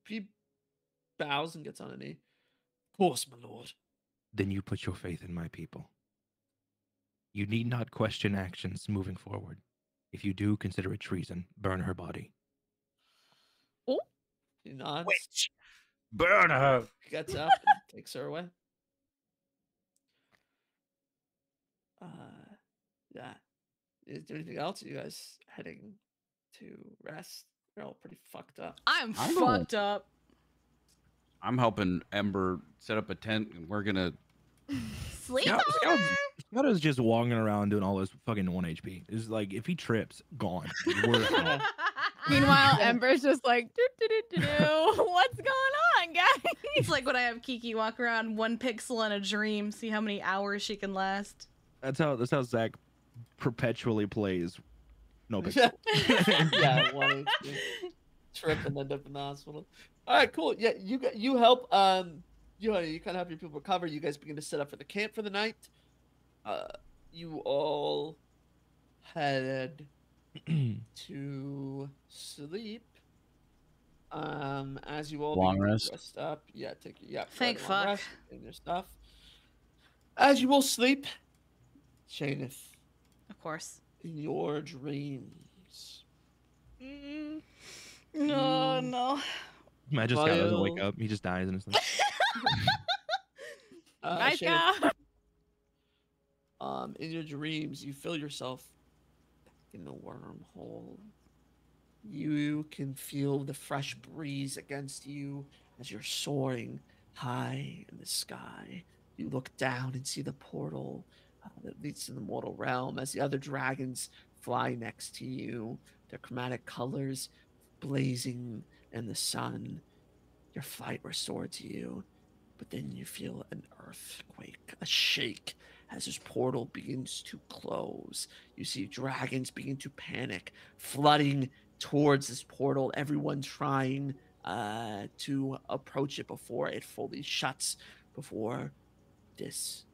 He bows and gets on a knee. Of course, my lord. Then you put your faith in my people. You need not question actions moving forward. If you do, consider it treason. Burn her body. Oh, he nods. Burn her. He gets up and takes her away. Uh, yeah. Is there anything else? you guys heading to rest? You're all pretty fucked up. I'm I don't- fucked up. I'm helping Ember set up a tent, and we're gonna. Sleep Scout, over. Scout, Scout is just walking around doing all this fucking one HP. It's like if he trips, gone. We're. Meanwhile, Ember's just like, "Doo, doo, doo, doo, doo. what's going on, guys? It's like when I have Kiki walk around one pixel in a dream, see how many hours she can last. That's how that's how Zach perpetually plays. No big. yeah, one trip and end up in the hospital. All right, cool. Yeah, you got you help. Um, you know, you kind of help your people recover. You guys begin to set up for the camp for the night. Uh, you all head to sleep. Um, as you all Long rest? rest up. Yeah, take your yeah. Thank provide a long fuck. rest, getting your stuff. As you all sleep, Shaneth, Of course. in your dreams. Mm. No, You- no. Imagine Scout doesn't wake up. He just dies in his sleep. Uh, Bye, Shaneth, um, in your dreams, you feel yourself in the wormhole. You can feel the fresh breeze against you as you're soaring high in the sky. You look down and see the portal that leads to the mortal realm as the other dragons fly next to you, their chromatic colors blazing in the sun. Your flight restored to you, but then you feel an earthquake, a shake as this portal begins to close. You see dragons begin to panic, flooding towards this portal, everyone trying uh, to approach it before it fully shuts, before this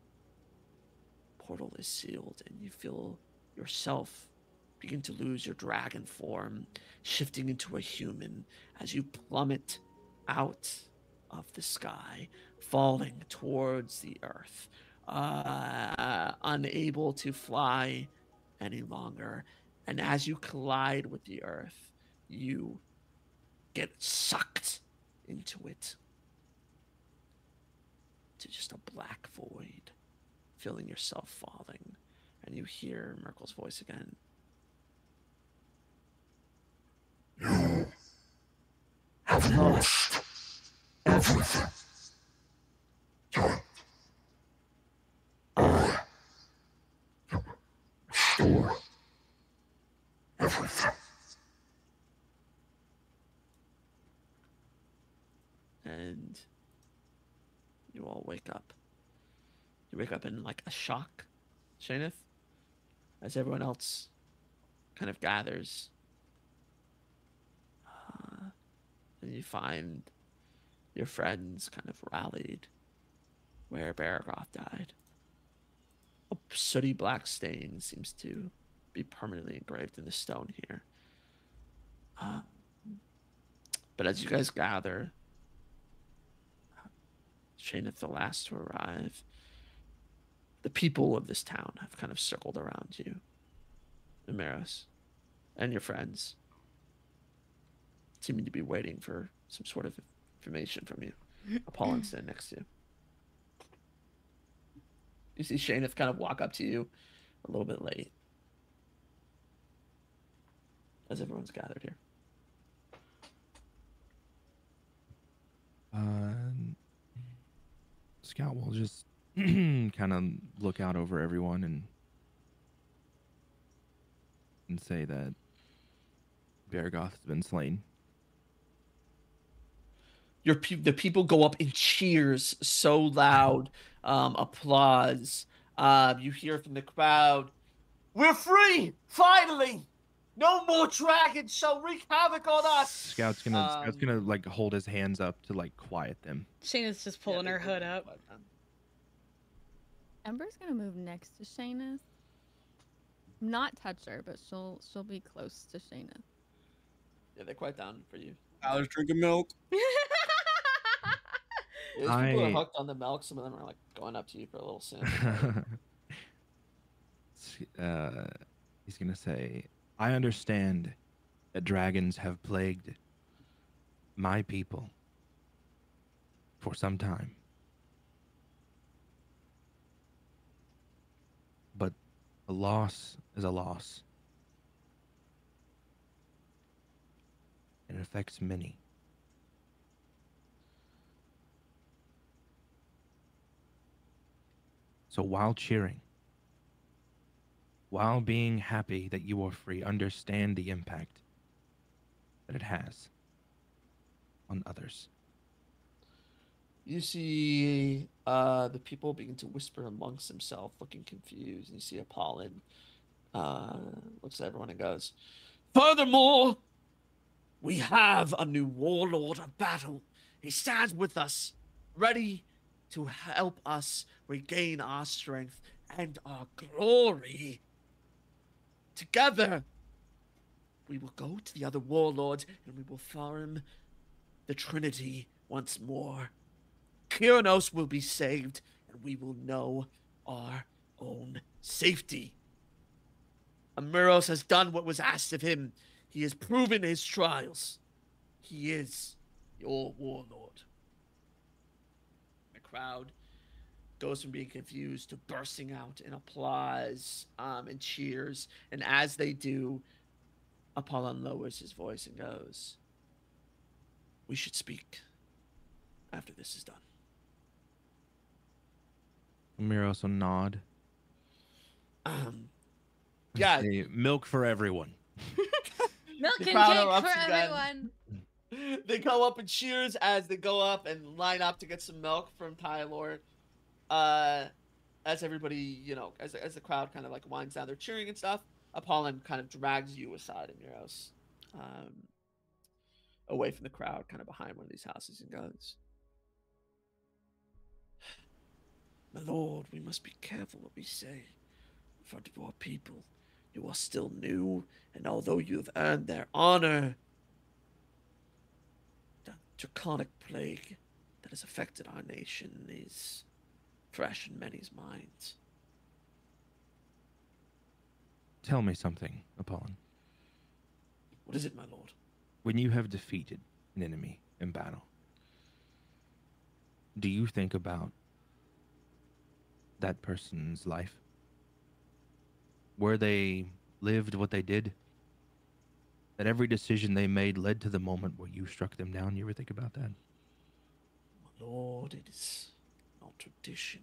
portal is sealed, and you feel yourself begin to lose your dragon form, shifting into a human as you plummet out of the sky, falling towards the earth, uh, unable to fly any longer. And as you collide with the earth, you get sucked into it to just a black void, feeling yourself falling, and you hear Merkel's voice again. You have lost everything. I restore everything. And you all wake up. You wake up in like a shock, Shaneth, as everyone else kind of gathers. Uh, and you find your friends kind of rallied where Baragoth died. A sooty black stain seems to be permanently engraved in the stone here. Uh, but as you guys gather, Shaneth the last to arrive, the people of this town have kind of circled around you, Numeros, and your friends, seeming to be waiting for some sort of information from you. Apollon standing next to you. You see Shaneth kind of walk up to you a little bit late. As everyone's gathered here. Uh, Scout will just kind of look out over everyone and and say that Baragoth has been slain. Your pe- the people go up in cheers so loud, um, applause. Uh, you hear from the crowd, "We're free! Finally! No more dragons shall wreak havoc on us!" Scout's gonna Scout's Um, gonna like hold his hands up to like quiet them. Shayna's just pulling they her hood that up. Quite a time. Ember's gonna move next to Shayna. Not touch her, but she'll she'll be close to Shayna. Yeah, they're quite down for you. Tyler's drinking milk. Yeah, These people are hooked on the milk. Some of them are like going up to you for a little sip. uh, he's gonna say, "I understand that dragons have plagued my people for some time, but a loss is a loss, and it affects many." So while cheering, while being happy that you are free, understand the impact that it has on others. You see uh, the people begin to whisper amongst themselves, looking confused. And you see Apollon uh, looks at everyone and goes, Furthermore, we have a new warlord of battle. He stands with us, ready to help us regain our strength and our glory. Together, we will go to the other warlords and we will farm the Trinity once more. Kyranos will be saved, and we will know our own safety. Amiros has done what was asked of him. He has proven his trials. He is your warlord. The crowd goes from being confused to bursting out in applause um, and cheers. And as they do, Apollon lowers his voice and goes, We should speak after this is done. Miros will nod. Um, yeah, say, milk for everyone. Milk and cake erupts for again. everyone. they go up and cheers as they go up and line up to get some milk from Tyler. Uh, as everybody, you know, as, as the crowd kind of like winds down, they're cheering and stuff. Apollon kind of drags you aside, Amiros, um, away from the crowd, kind of behind one of these houses, and goes, My lord, we must be careful what we say in front of our people. You are still new, and although you have earned their honor, the draconic plague that has affected our nation is fresh in many's minds. Tell me something, Apollon. What is it, my lord? When you have defeated an enemy in battle, do you think about that person's life? Where they lived, what they did? That every decision they made led to the moment where you struck them down? You ever think about that? My lord, it is not tradition.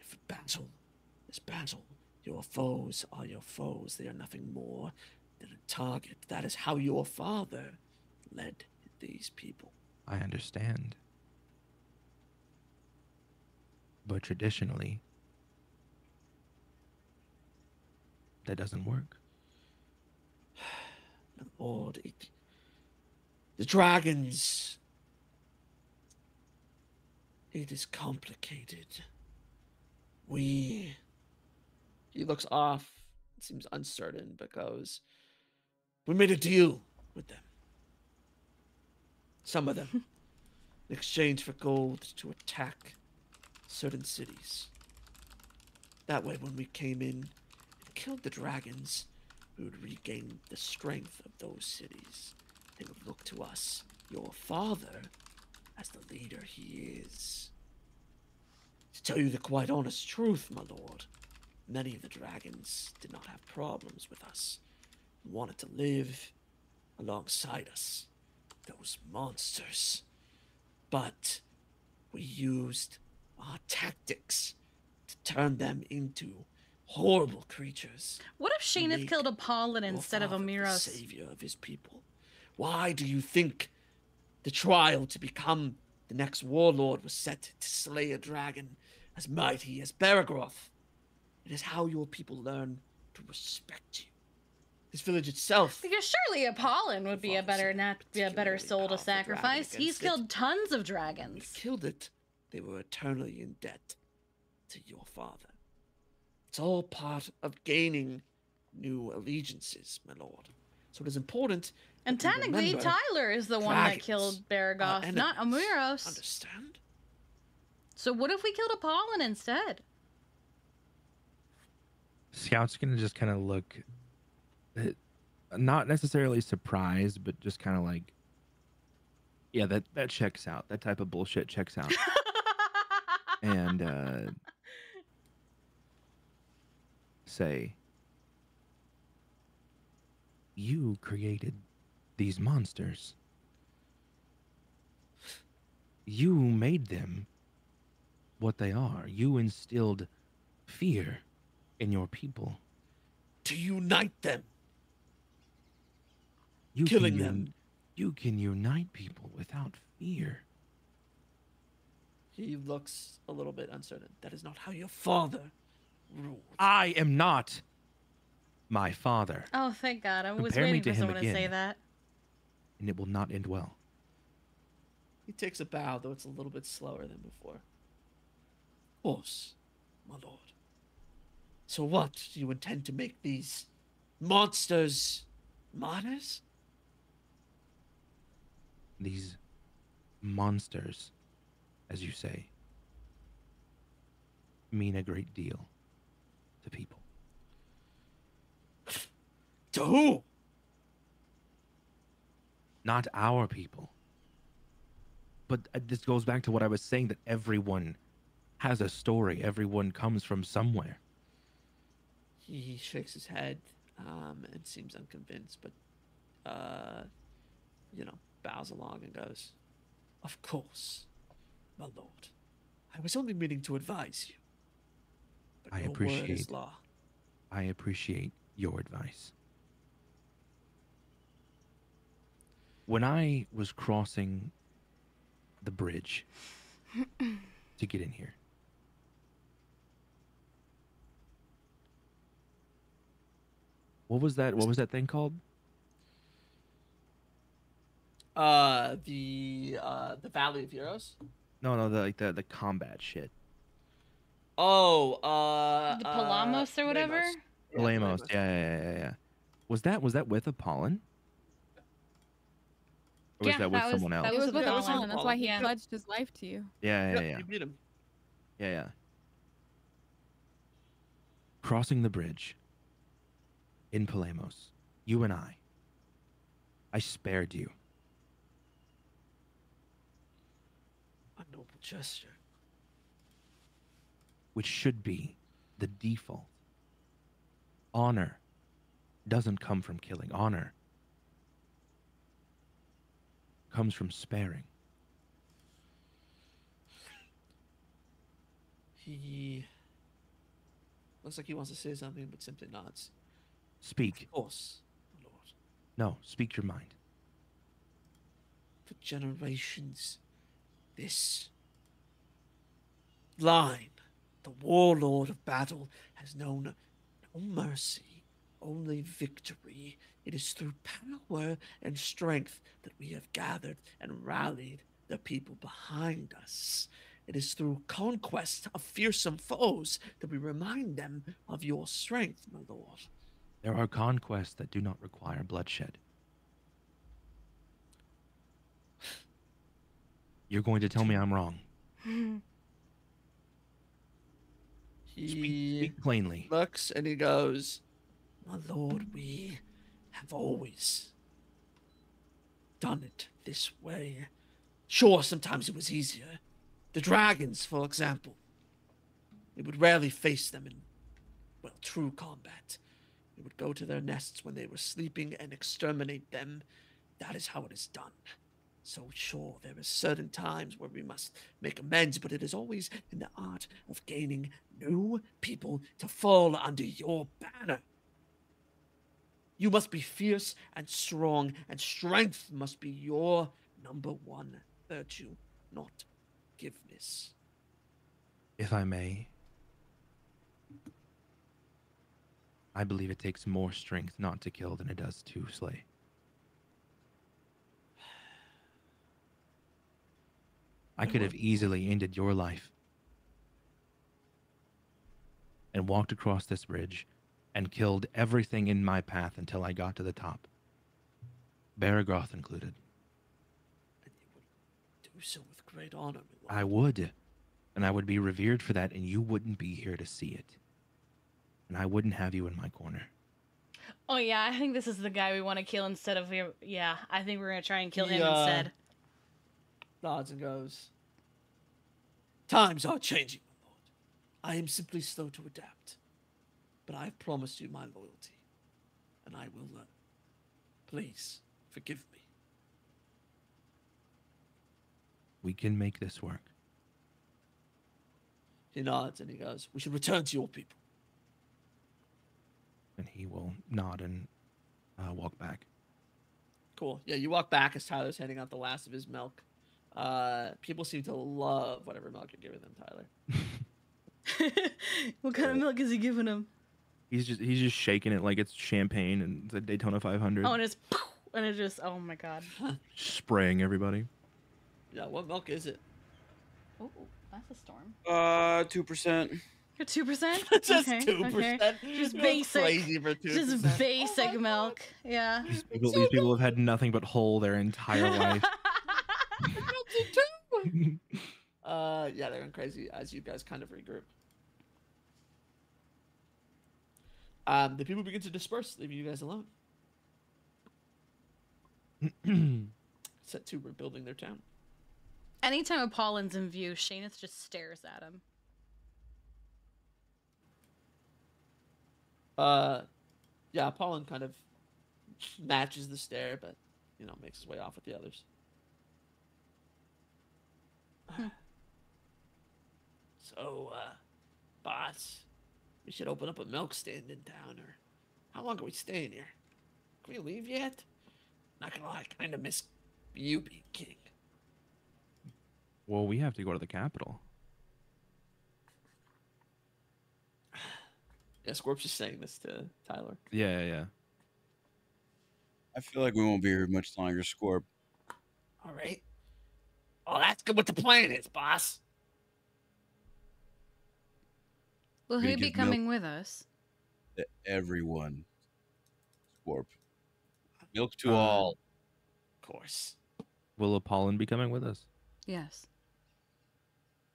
If a battle is battle, your foes are your foes. They are nothing more than a target. That is how your father led these people. I understand. But traditionally, that doesn't work. My lord, it, the dragons. It is complicated. We. He looks off. Seems uncertain because We made a deal with them. Some of them. in exchange for gold to attack certain cities. That way, when we came in and killed the dragons, we would regain the strength of those cities. They would look to us, your father, as the leader he is. To tell you the quite honest truth, my lord, many of the dragons did not have problems with us and wanted to live alongside us. Those monsters. But we used our tactics to turn them into horrible creatures. What if Make killed Apollon instead of Amiros? savior of his people. Why do you think the trial to become the next warlord was set to slay a dragon as mighty as Baragoth? It is how your people learn to respect you. This village itself. Because surely Apollon would be a better nat- be a better soul to sacrifice. He's against it. killed tons of dragons. killed it, they were eternally in debt to your father. It's all part of gaining new allegiances, my lord. So it is important. And that technically, Tyler is the one that killed are Baragoth, not enemies. Amiros. Understand? So what if we killed Apollon instead? Scout's gonna just kind of look, uh, not necessarily surprised, but just kind of like, yeah, that that checks out. That type of bullshit checks out. and uh, say, you created these monsters. You made them what they are. You instilled fear in your people. To unite them. You Killing can them. you can unite people without fear. He looks a little bit uncertain. That is not how your father ruled. I am not my father, oh, thank God! I was Compare me waiting to for him someone to say again. that. and it will not end well. He takes a bow, though it's a little bit slower than before. Of course, my lord. So what? Do you intend to make these monsters martyrs? These monsters, as you say, mean a great deal to people. To who? Not our people. But uh, this goes back to what I was saying that everyone has a story. Everyone comes from somewhere. He shakes his head um, and seems unconvinced, but, uh, you know, bows along and goes, Of course, my lord. I was only meaning to advise you. But I your appreciate- law. I appreciate your advice. When I was crossing the bridge to get in here, what was that? What was that thing called? uh, the, uh, the Valley of Heroes? No, no, the like the the combat shit. Oh, uh, The uh, Palamos or whatever. Lamos. Yeah, Lamos. Lamos. Yeah, yeah, yeah, yeah, yeah. Was that was that with Apollon? Or was Yeah, that with that was- someone else? that was was with with Apollon. Apollon. That's why he Yeah. pledged his life to you. Yeah, yeah, Yep, yeah. You beat him. Yeah, yeah. Crossing the bridge in Palamos, you and I. I spared you. A noble gesture. which should be the default. Honor doesn't come from killing. Honor comes from sparing. He looks like he wants to say something, but simply nods. Speak. Of course, lord. No, speak your mind. For generations, this line The warlord of battle has known no mercy, only victory. It is through power and strength that we have gathered and rallied the people behind us. It is through conquest of fearsome foes that we remind them of your strength, my lord. There are conquests that do not require bloodshed. You're going to tell me I'm wrong. He Speak plainly. looks and he goes, My lord, we have always done it this way. Sure, sometimes it was easier. The dragons, for example. We would rarely face them in, well, true combat. We would go to their nests when they were sleeping and exterminate them. That is how it is done. So sure, there are certain times where we must make amends, but it is always in the art of gaining new people to fall under your banner. You must be fierce and strong, and strength must be your number one virtue, not forgiveness. If I may, I believe it takes more strength not to kill than it does to slay. I could have easily ended your life and walked across this bridge and killed everything in my path until I got to the top, Baragoth included. And you would do so with great honor, my lord. I would, and I would be revered for that, and you wouldn't be here to see it. And I wouldn't have you in my corner. Oh yeah, I think this is the guy we want to kill instead of him. Yeah, I think we're gonna try and kill him uh, instead. Nods and goes, Times are changing, my lord. I am simply slow to adapt. But I have promised you my loyalty, and I will learn. Please forgive me. We can make this work. He nods and he goes, We should return to your people. And he will nod and uh, walk back. Cool. Yeah, you walk back as Tyler's handing out the last of his milk. Uh, people seem to love whatever milk you're giving them, Tyler. what kind of milk is he giving them? He's just he's just shaking it like it's champagne and the Daytona 500, Oh, and it's and it just oh my god. spraying everybody. Yeah, what milk is it? Oh, that's a storm. Uh, two percent. You're two percent. Just two percent. Just basic- Crazy for two Just basic milk. Yeah. These people, these people have had nothing but whole their entire life. Uh, yeah, they're going crazy as you guys kind of regroup. Um, the people begin to disperse, leaving you guys alone. Set to rebuilding their town. Anytime Apollon's in view, Shaneth just stares at him. Uh, yeah, Apollon kind of matches the stare, but you know makes his way off with the others. So, uh, boss, we should open up a milk stand in town, or how long are we staying here? Can we leave yet? Not gonna lie, I kind of miss you being king. well, we have to go to the capital. Yeah, Scorp's just saying this to Tyler. Yeah, yeah, yeah. I feel like we won't be here much longer, Scorp. All right. Oh, that's good what the plan is, boss. Will he be coming with us? To everyone, Scorp. Milk to Uh, all. Of course. Will Apollon be coming with us? Yes.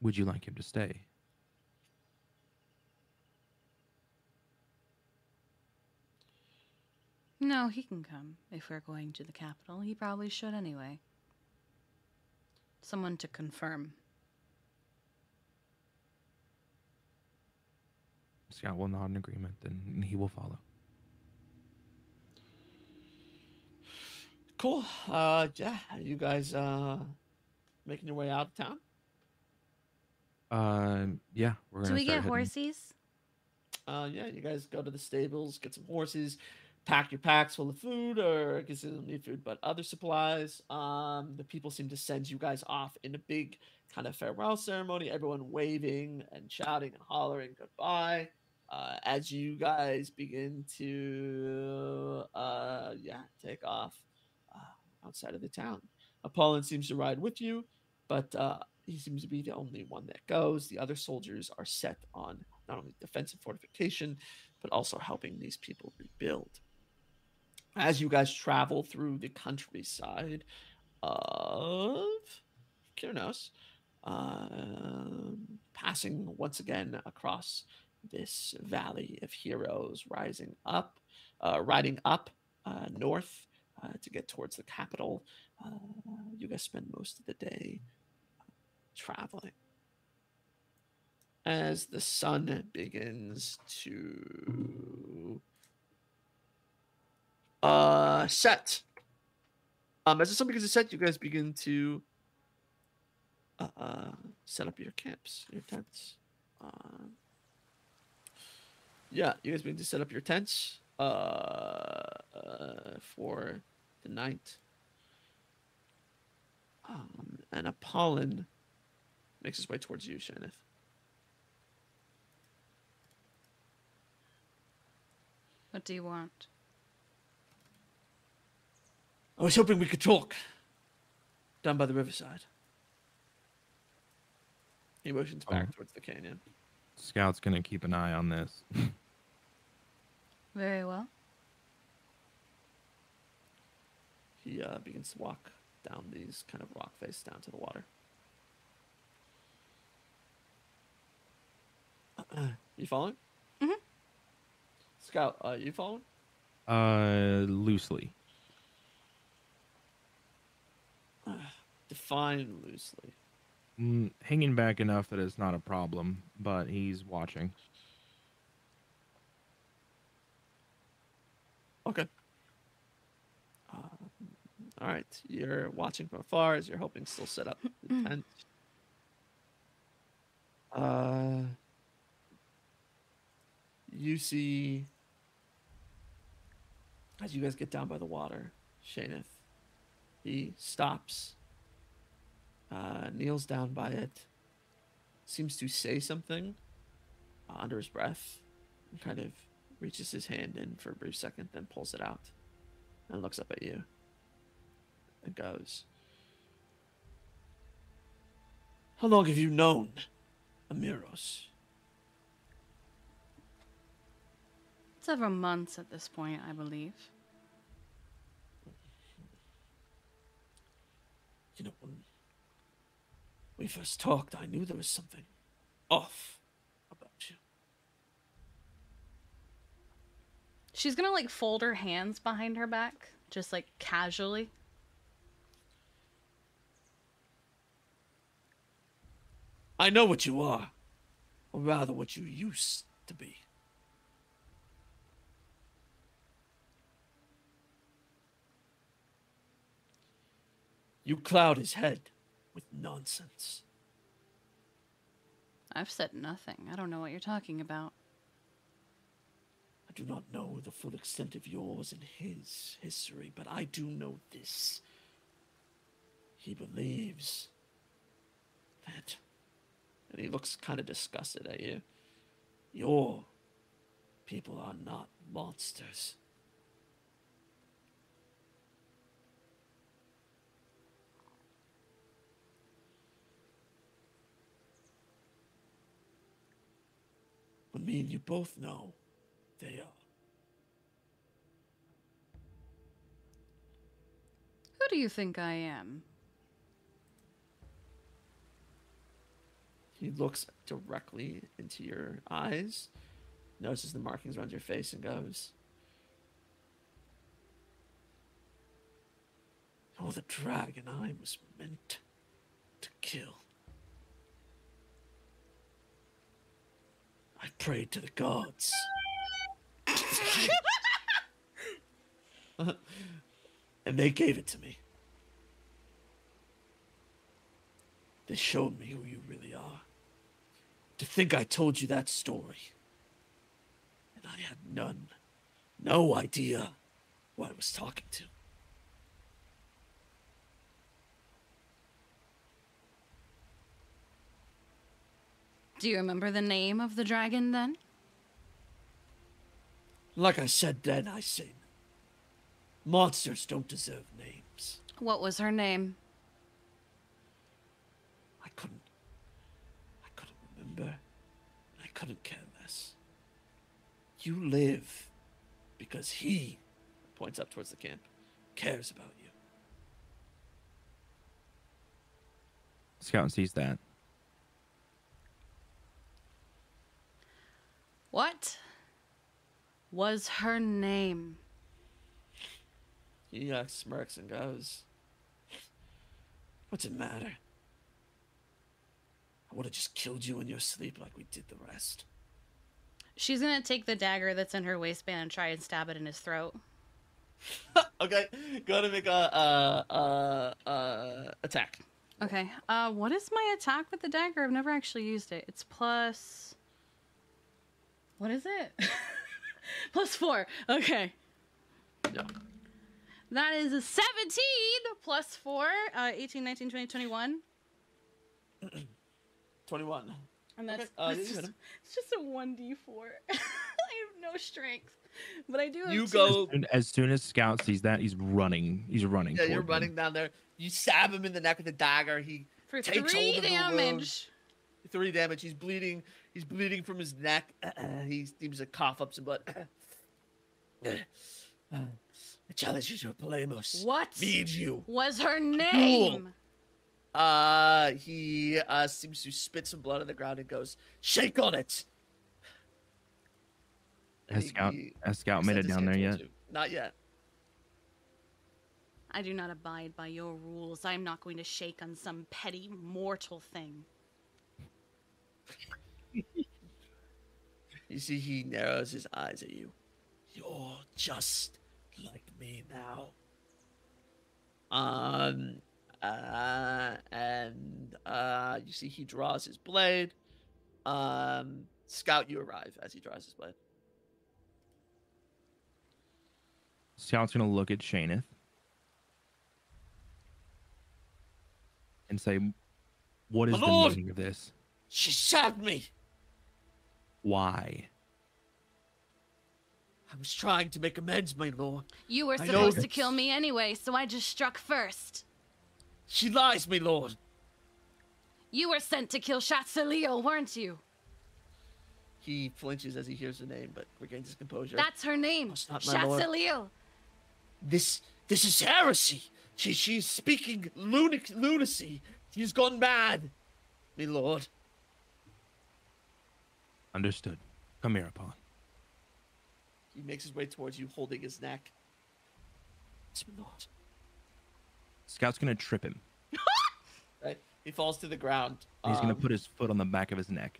Would you like him to stay? No, he can come if we're going to the capital. He probably should anyway. Someone to confirm. Scott will nod in agreement, and he will follow. Cool. Uh, yeah, you guys uh making your way out of town? Uh, yeah, we're gonna. Do we start get heading- horses? Uh, yeah, you guys go to the stables, get some horses, pack your packs full of food, or I guess you don't need food, but other supplies. Um, the people seem to send you guys off in a big kind of farewell ceremony. Everyone waving and shouting and hollering goodbye. Uh, as you guys begin to, uh, yeah, take off uh, outside of the town. Apollon seems to ride with you, but uh, he seems to be the only one that goes. The other soldiers are set on not only defensive fortification, but also helping these people rebuild. As you guys travel through the countryside of Kyrnos, um, passing once again across this valley of heroes, rising up, uh, riding up uh, north uh, to get towards the capital. Uh, you guys spend most of the day traveling. As the sun begins to uh, set, um, as the sun begins to set, you guys begin to uh, uh, set up your camps, your tents. Um, yeah, you guys begin to set up your tents uh, uh, for the night. Um, and Apollon makes his way towards you, Shaneth. What do you want? I was hoping we could talk down by the riverside. He motions back Oh. towards the canyon. Scout's gonna keep an eye on this. Very well. He uh, begins to walk down these kind of rock face down to the water. you following? Mm-hmm. Scout, uh, you following? Uh, loosely. Define loosely. Mm, hanging back enough that it's not a problem, but he's watching. Okay. Um, all right, you're watching from afar as you're helping still set up the tent. Uh, you see, as you guys get down by the water, Shaneth, he stops, uh, kneels down by it, seems to say something uh, under his breath, and kind of reaches his hand in for a brief second, then pulls it out and looks up at you and goes, How long have you known Amiros? Several months at this point, I believe. You know, when we first talked, I knew there was something off about you. She's gonna like fold her hands behind her back, just like casually. I know what you are, or rather, what you used to be. You cloud his head with nonsense. I've said nothing. I don't know what you're talking about. I do not know the full extent of yours and his history, but I do know this. He believes that. And he looks kind of disgusted at you. Your people are not monsters. But me and you both know they are. Who do you think I am? He looks directly into your eyes, notices the markings around your face, and goes, Oh, the dragon I was meant to kill. I prayed to the gods. and they gave it to me. They showed me who you really are. To think I told you that story. And I had none no idea who I was talking to. Do you remember the name of the dragon then? Like I said then, I say monsters don't deserve names. What was her name? I couldn't. I couldn't remember. I couldn't care less. You live because he Points up towards the camp. cares about you. Scout sees that. What was her name? He uh, smirks and goes, What's it matter? I would have just killed you in your sleep like we did the rest. She's gonna take the dagger that's in her waistband and try and stab it in his throat. "Okay, go ahead and make a uh, uh, uh, attack." Okay. Uh, what is my attack with the dagger? I've never actually used it. It's plus. What is it? plus four. Okay. Yeah. That is a 17 plus 4, uh, 18, 19, 20, 21. Twenty-one. And that's, Okay, uh, that's just, it's just a 1d4. I have no strength. But I do have You two- go. And as soon as Scout sees that, he's running. He's running. Yeah, you're toward them. running down there. You stab him in the neck with a dagger. He for takes 3 hold of the wound. damage. three damage. He's bleeding. He's bleeding from his neck. he seems to cough up some blood. I challenge you to a Polemos. What Me and you. was her name? Uh, he uh seems to spit some blood on the ground and goes, Shake on it. and Has Scout, he has Scout made it down there yet? towards you. Not yet. I do not abide by your rules. I'm not going to shake on some petty mortal thing. You see, he narrows his eyes at you. You're just like me now. Um, uh, and uh, you see he draws his blade. Um, Scout, you arrive as he draws his blade. Scout's gonna look at Shaneth and say, "What is My the lord!" meaning of this? She stabbed me. Why?" I was trying to make amends, my lord. You were supposed to kill me anyway, so I just struck first. She lies, my lord. You were sent to kill Shatzaleo, weren't you? He flinches as he hears the name, but regains his composure. That's her name. That's not my lord. Shatzaleo. This this is heresy. She she's speaking lunac lunacy. She's gone mad, my lord. Understood. Come here, Apollon. He makes his way towards you, holding his neck. Yes, my lord. Scout's gonna trip him. Right? He falls to the ground. He's gonna Um, put his foot on the back of his neck.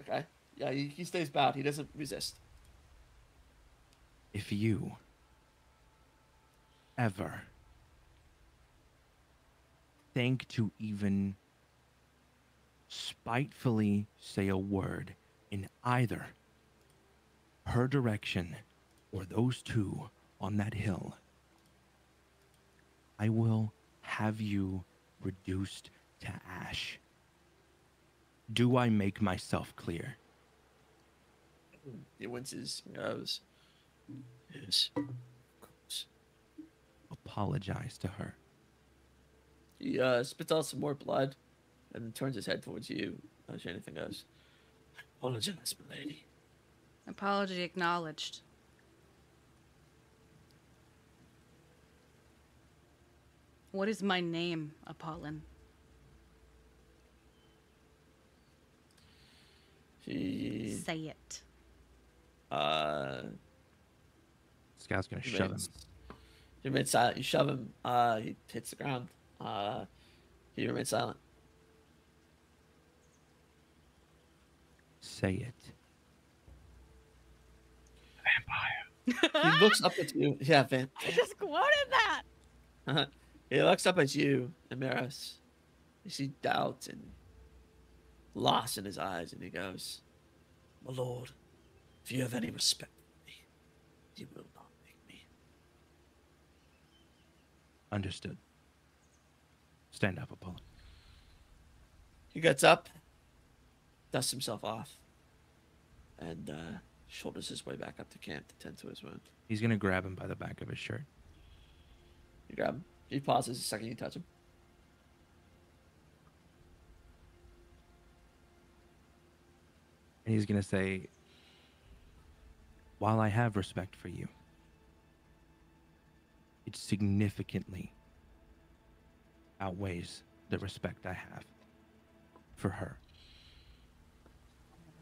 Okay. Yeah, he, he stays bowed. He doesn't resist. If you ever think to even spitefully say a word in either her direction or those two on that hill, I will have you reduced to ash. Do I make myself clear? He winces goes, Yes. Of course. Apologize to her. He uh, spits out some more blood and turns his head towards you. Uh, Shannon goes, Apologize, my lady. Apology acknowledged. What is my name, Apollon? He, Say it. uh, Scout's gonna he shove him. remains, he remains silent. You shove him. Uh, he hits the ground. Uh, he remains silent. Say it. Vampire. He looks up at you. Yeah, Van. I just quoted that. Uh-huh. he looks up at you, Amiros. You see doubt and loss in his eyes, and he goes, My lord, if you have any respect for me, You will not make me. Understood. Stand up, Apollo. He gets up, dusts himself off, and uh, shoulders his way back up to camp to tend to his wound. He's gonna grab him by the back of his shirt. You grab him. He pauses a second. You touch him. And he's gonna say, While I have respect for you, it significantly outweighs the respect I have for her.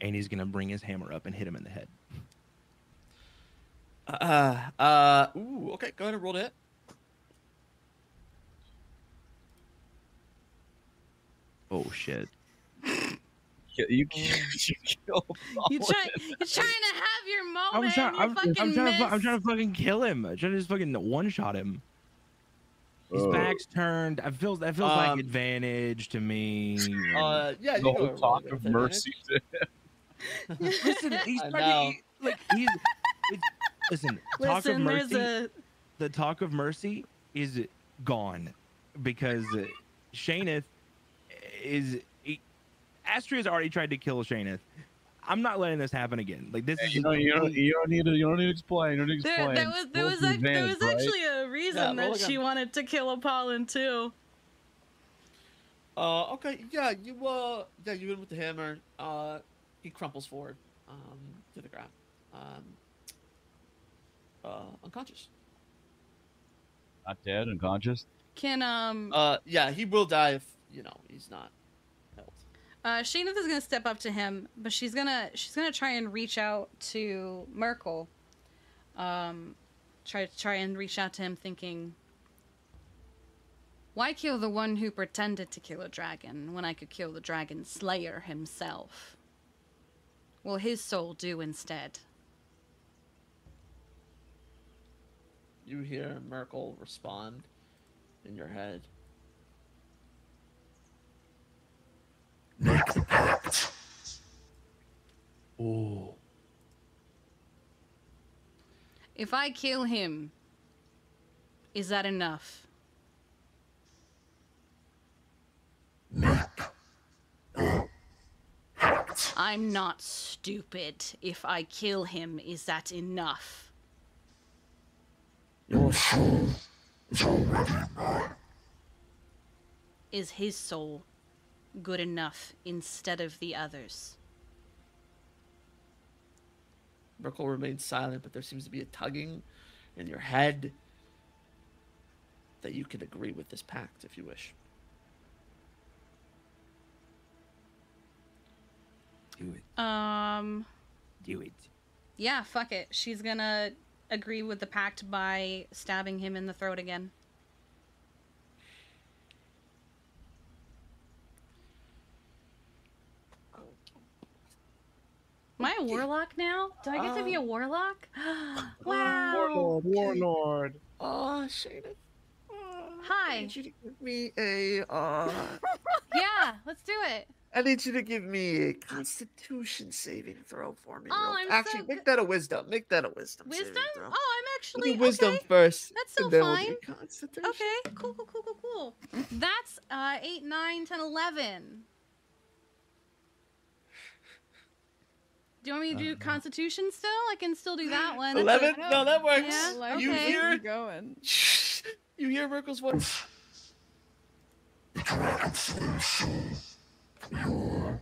And he's gonna bring his hammer up and hit him in the head. Uh, uh, ooh, okay, go ahead and roll to hit. Oh shit. You, you, you kill You try, you're trying to have your I'm moment. trying, you I'm, fucking I'm, trying to, I'm trying to fucking kill him. I'm trying to just fucking one shot him. His Oh. back's turned. I feel that feels like Um, advantage to me. Uh, yeah, the go whole talk with of advantage. mercy. listen, he's I trying know. to like he's it's, listen. talk of mercy. a The talk of mercy is gone because uh, Shaneth is. He, Astria's already tried to kill Shaneth. I'm not letting this happen again. Like this is you, don't, you, don't, you don't need to. You don't need to explain. You don't need to there, explain. there was there was for ac- there was right? actually a reason roll that she again. wanted to kill Apollon too. Uh, okay, yeah, you uh, yeah, you hit him with the hammer. Uh, he crumples forward, um, to the ground, um, uh, unconscious. not dead, unconscious. Can um Uh, yeah, he will die if you know he's not held. uh Shaneth is gonna step up to him, but she's gonna she's gonna try and reach out to Merkel. Um, try try and reach out to him, thinking. Why kill the one who pretended to kill a dragon when I could kill the dragon slayer himself? Will his soul do instead? You hear Merkel respond in your head. Make the pact. oh If I kill him, is that enough? Make the pact. I'm not stupid. If I kill him, is that enough? Your soul is already mine. Is his soul good enough instead of the others? Merkel remains silent, but there seems to be a tugging in your head that you can agree with this pact if you wish. Do it, Um, do it. yeah, fuck it. She's gonna agree with the pact by stabbing him in the throat again. Am I a warlock now? Do I get to be a Um, warlock? wow. Warlord, warlord. Oh, Shayna. Hi. I need you to give me a. Uh, Yeah, let's do it. I need you to give me a Constitution saving throw for me. Oh, I'm Actually, good- make that a Wisdom. Make that a Wisdom. Wisdom? throw. Oh, I'm We'll actually do Wisdom okay. first. That's so and then we'll fine. do Constitution. Okay, cool, cool, cool, cool, cool. That's uh 8, 9, 10, 11. Do you want me to do Constitution still? I can still do that one. That's a- Eleven? No, that works. Yeah, You okay. hear? going. You hear Merkel's voice? Your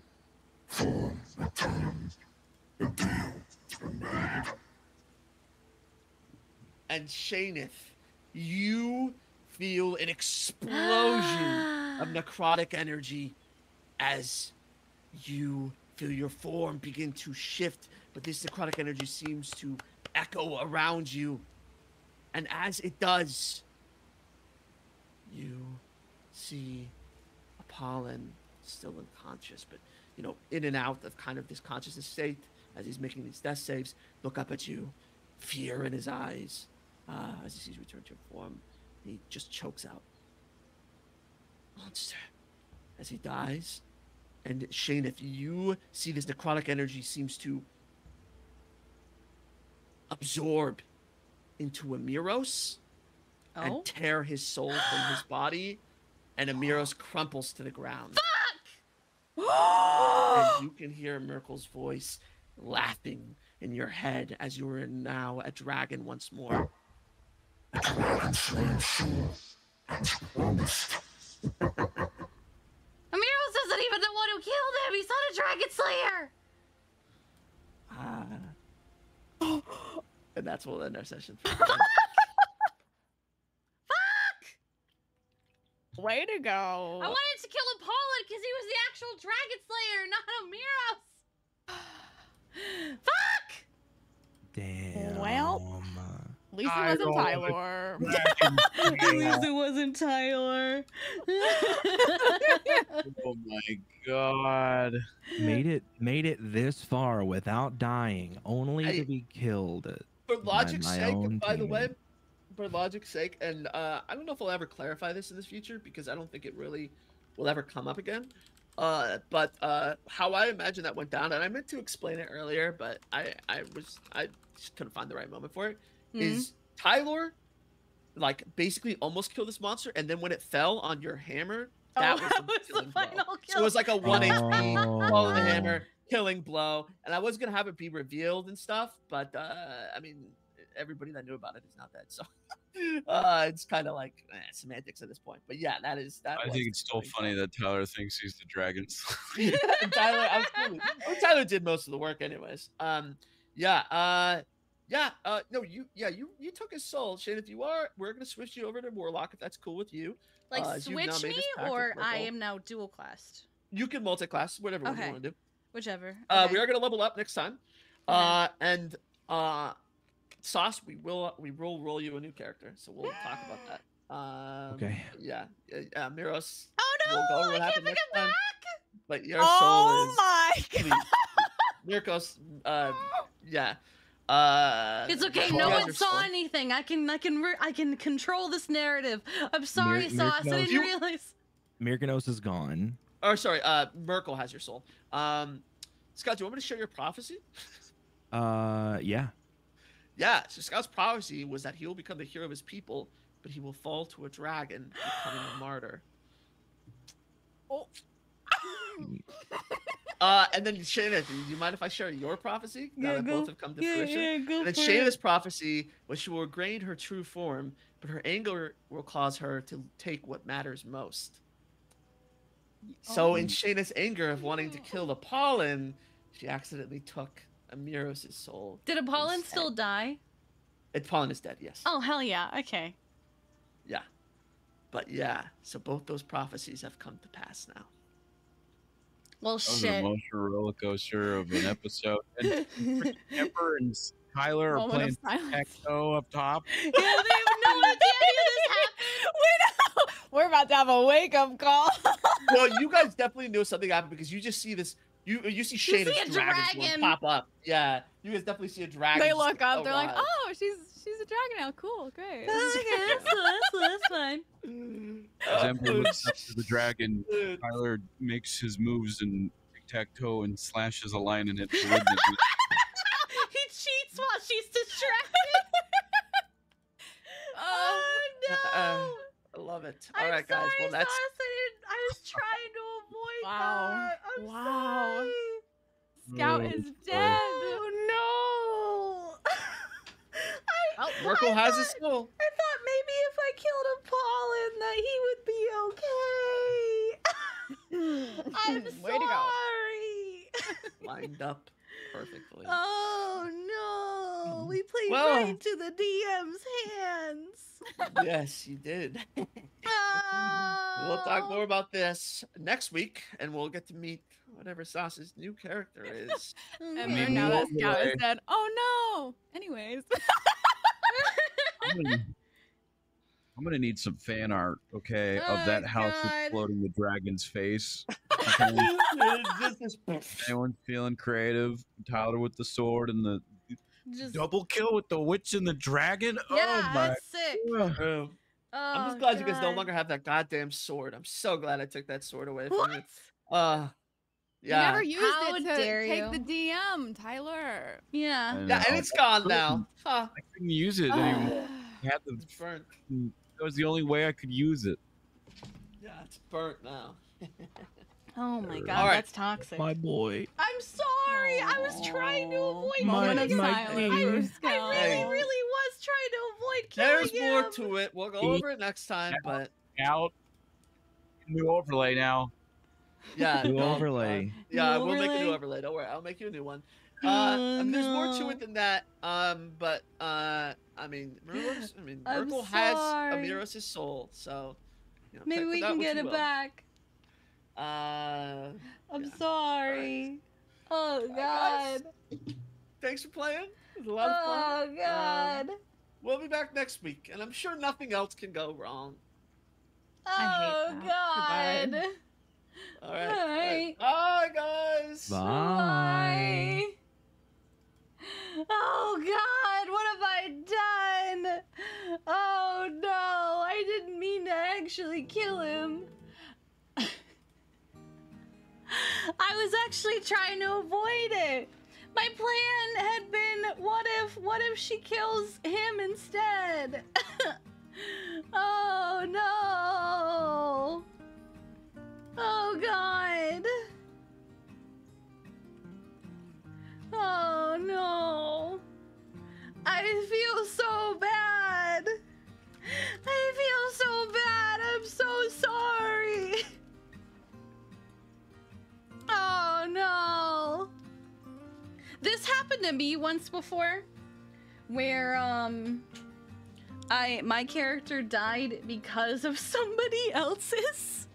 form returned. The deal has been made. And Shaneth, you feel an explosion of necrotic energy as you feel your form begin to shift, but this necrotic energy seems to echo around you. And as it does, you see Apollon still unconscious, but you know, in and out of kind of this consciousness state as he's making these death saves, look up at you, fear in his eyes, uh, as he sees you return to form. He just chokes out. Monster. As he dies. And Shane, if you see this necrotic energy seems to absorb into Amiros Oh. and tear his soul from his body, and Amiros crumples to the ground. And you can hear Merkel's voice laughing in your head as you are now a dragon once more. A dragon slayer soul as promised. Amiros isn't even the one who killed him. He's not a dragon slayer. Ah. and that's what we'll end our session. for. Way to go. I wanted to kill Apollon because he was the actual dragon slayer, not Amiros. Fuck! Damn. Well. At least it wasn't Tyler. At least it wasn't Tyler. Oh my god. made it made it this far without dying, only Hey. to be killed. For logic's sake, own by the way, teammate. For logic's sake, and uh, I don't know if I'll ever clarify this in the future because I don't think it really will ever come up again. Uh, but uh, how I imagine that went down, and I meant to explain it earlier, but I I was I just couldn't find the right moment for it. Is Mhm. Tyler like basically almost killed this monster, and then when it fell on your hammer, that Oh, was, that the, was the killing blow. final So it was like a one HP blow of the Oh. hammer, killing blow, and I was gonna have it be revealed and stuff, but uh, I mean, everybody that knew about it is not dead, so uh, it's kind of like eh, semantics at this point. But yeah, that is that. I think it's still funny that Tyler thinks he's the dragons. blow. Tyler, absolutely. Well, Tyler did most of the work, anyways. Um, yeah, uh, yeah, uh, no, you, yeah, you, you took his soul, Shane. If you are, we're gonna switch you over to Warlock if that's cool with you. Like Uh, as you've now switch me, this pact with or I am now dual classed. You can multi-class, whatever one you Okay. want to do. Whichever. Uh, we are gonna level up next time. Okay. Uh, and uh, Sauce, we will we will roll you a new character, so we'll talk about that. Um, Okay. Yeah. Uh, uh, Miros, Oh no! we'll go I can't happened pick next him time. back. but your oh soul is my god. Mirkos. Uh, yeah. Uh, It's okay. No one saw soul. anything. I can, I can, re- I can control this narrative. I'm sorry, Mir- Sauce. I didn't You- realize. Myrkanos is gone. Or sorry, uh, Merkel has your soul. Um, Scott, do you want me to share your prophecy? Uh, yeah. Yeah, so Scout's prophecy was that he will become the hero of his people, but he will fall to a dragon, becoming a martyr. Oh. Uh, and then Shayna, do you mind if I share your prophecy? Now Yeah, that go- both have come to Yeah, fruition. yeah, go And then Shayna's it. prophecy was she will regain her true form, but her anger will cause her to take what matters most. So Oh. in Shayna's anger of wanting to kill Apollon, she accidentally took Amiros' soul. Did Apollon still die? Apollon is dead, yes. Oh hell yeah. Okay. Yeah. But yeah, so both those prophecies have come to pass now. Well, That was an shit. emotional roller coaster of an episode. And freaking Ember and Tyler are Moment playing of up top. yeah, they have no idea this happened. we know. We're about to have a wake up call. well, you guys definitely knew something happened because you just see this. You you see see Shayna's a dragon, sword dragon. pop up. Yeah, you guys definitely see a dragon. they look up. They're like, oh, she's she's a dragon now. Cool, great. okay, that's, that's, that's fine. As Uh, Ember looks up to the dragon. Tyler makes his moves and tic tac toe and slashes a line in it. he cheats while she's distracted. oh no! Uh, I love it. All I'm right, guys. Well, that's Sauce. I, didn't, I was trying to avoid Wow. that. I'm Wow. sorry. Scout Oh, is sorry. dead. Oh no! I, Oh, Merkel I has a thought- soul. I thought maybe if I killed Apollon that he would be okay. I'm Way to go. sorry. lined up perfectly. Oh no! We played Well- right into the DM's hands. yes, you did. Oh. We'll talk more oh. about this next week, and we'll get to meet whatever Sauce's new character is. And Okay. we're now that Walk Scout away. is dead. Oh no. Anyways. I'm gonna, need some fan art, okay, of Oh, that house God. exploding the dragon's face. Okay? Anyone feeling creative? Tyler with the sword and the Just, double kill with the witch and the dragon. yeah, oh my! that's sick. God. Oh, I'm Oh, just glad you guys no longer have that goddamn sword. I'm so glad I took that sword away from What? you. Uh, You Yeah. never used How it to dare take you. the DM, Tyler. Yeah. Yeah, and it's gone now. Huh. I couldn't use it anymore. I had to, It's burnt. That was the only way I could use it. Yeah, it's burnt now. Oh my god, All right. that's toxic. My boy. I'm sorry. I was trying to avoid Moment killing of him. silence I, for I really, really was trying to avoid killing There's him. more to it. We'll go over it next time, but Out. New overlay now. yeah. New no, uh, overlay. yeah, New we'll make a new overlay? overlay. Don't worry, I'll make you a new one. Oh, Uh, and there's more to it than that. Um, but uh, I mean, Myrtle's- I mean, I'm Myrtle has sorry. Amiros' soul, so you know, Maybe we can get it will. back. Uh, I'm Yeah. sorry. Oh guys. god. thanks for playing. It was a lot of fun. Oh god. We'll be back next week, and I'm sure nothing else can go wrong. oh hate god. that. All right. All right. Bye, guys. Bye. Oh God, what have I done? Oh no, I didn't mean to actually kill him. I was actually trying to avoid it. My plan had been what if what if she kills him instead? Happened to me once before where um I my character died because of somebody else's.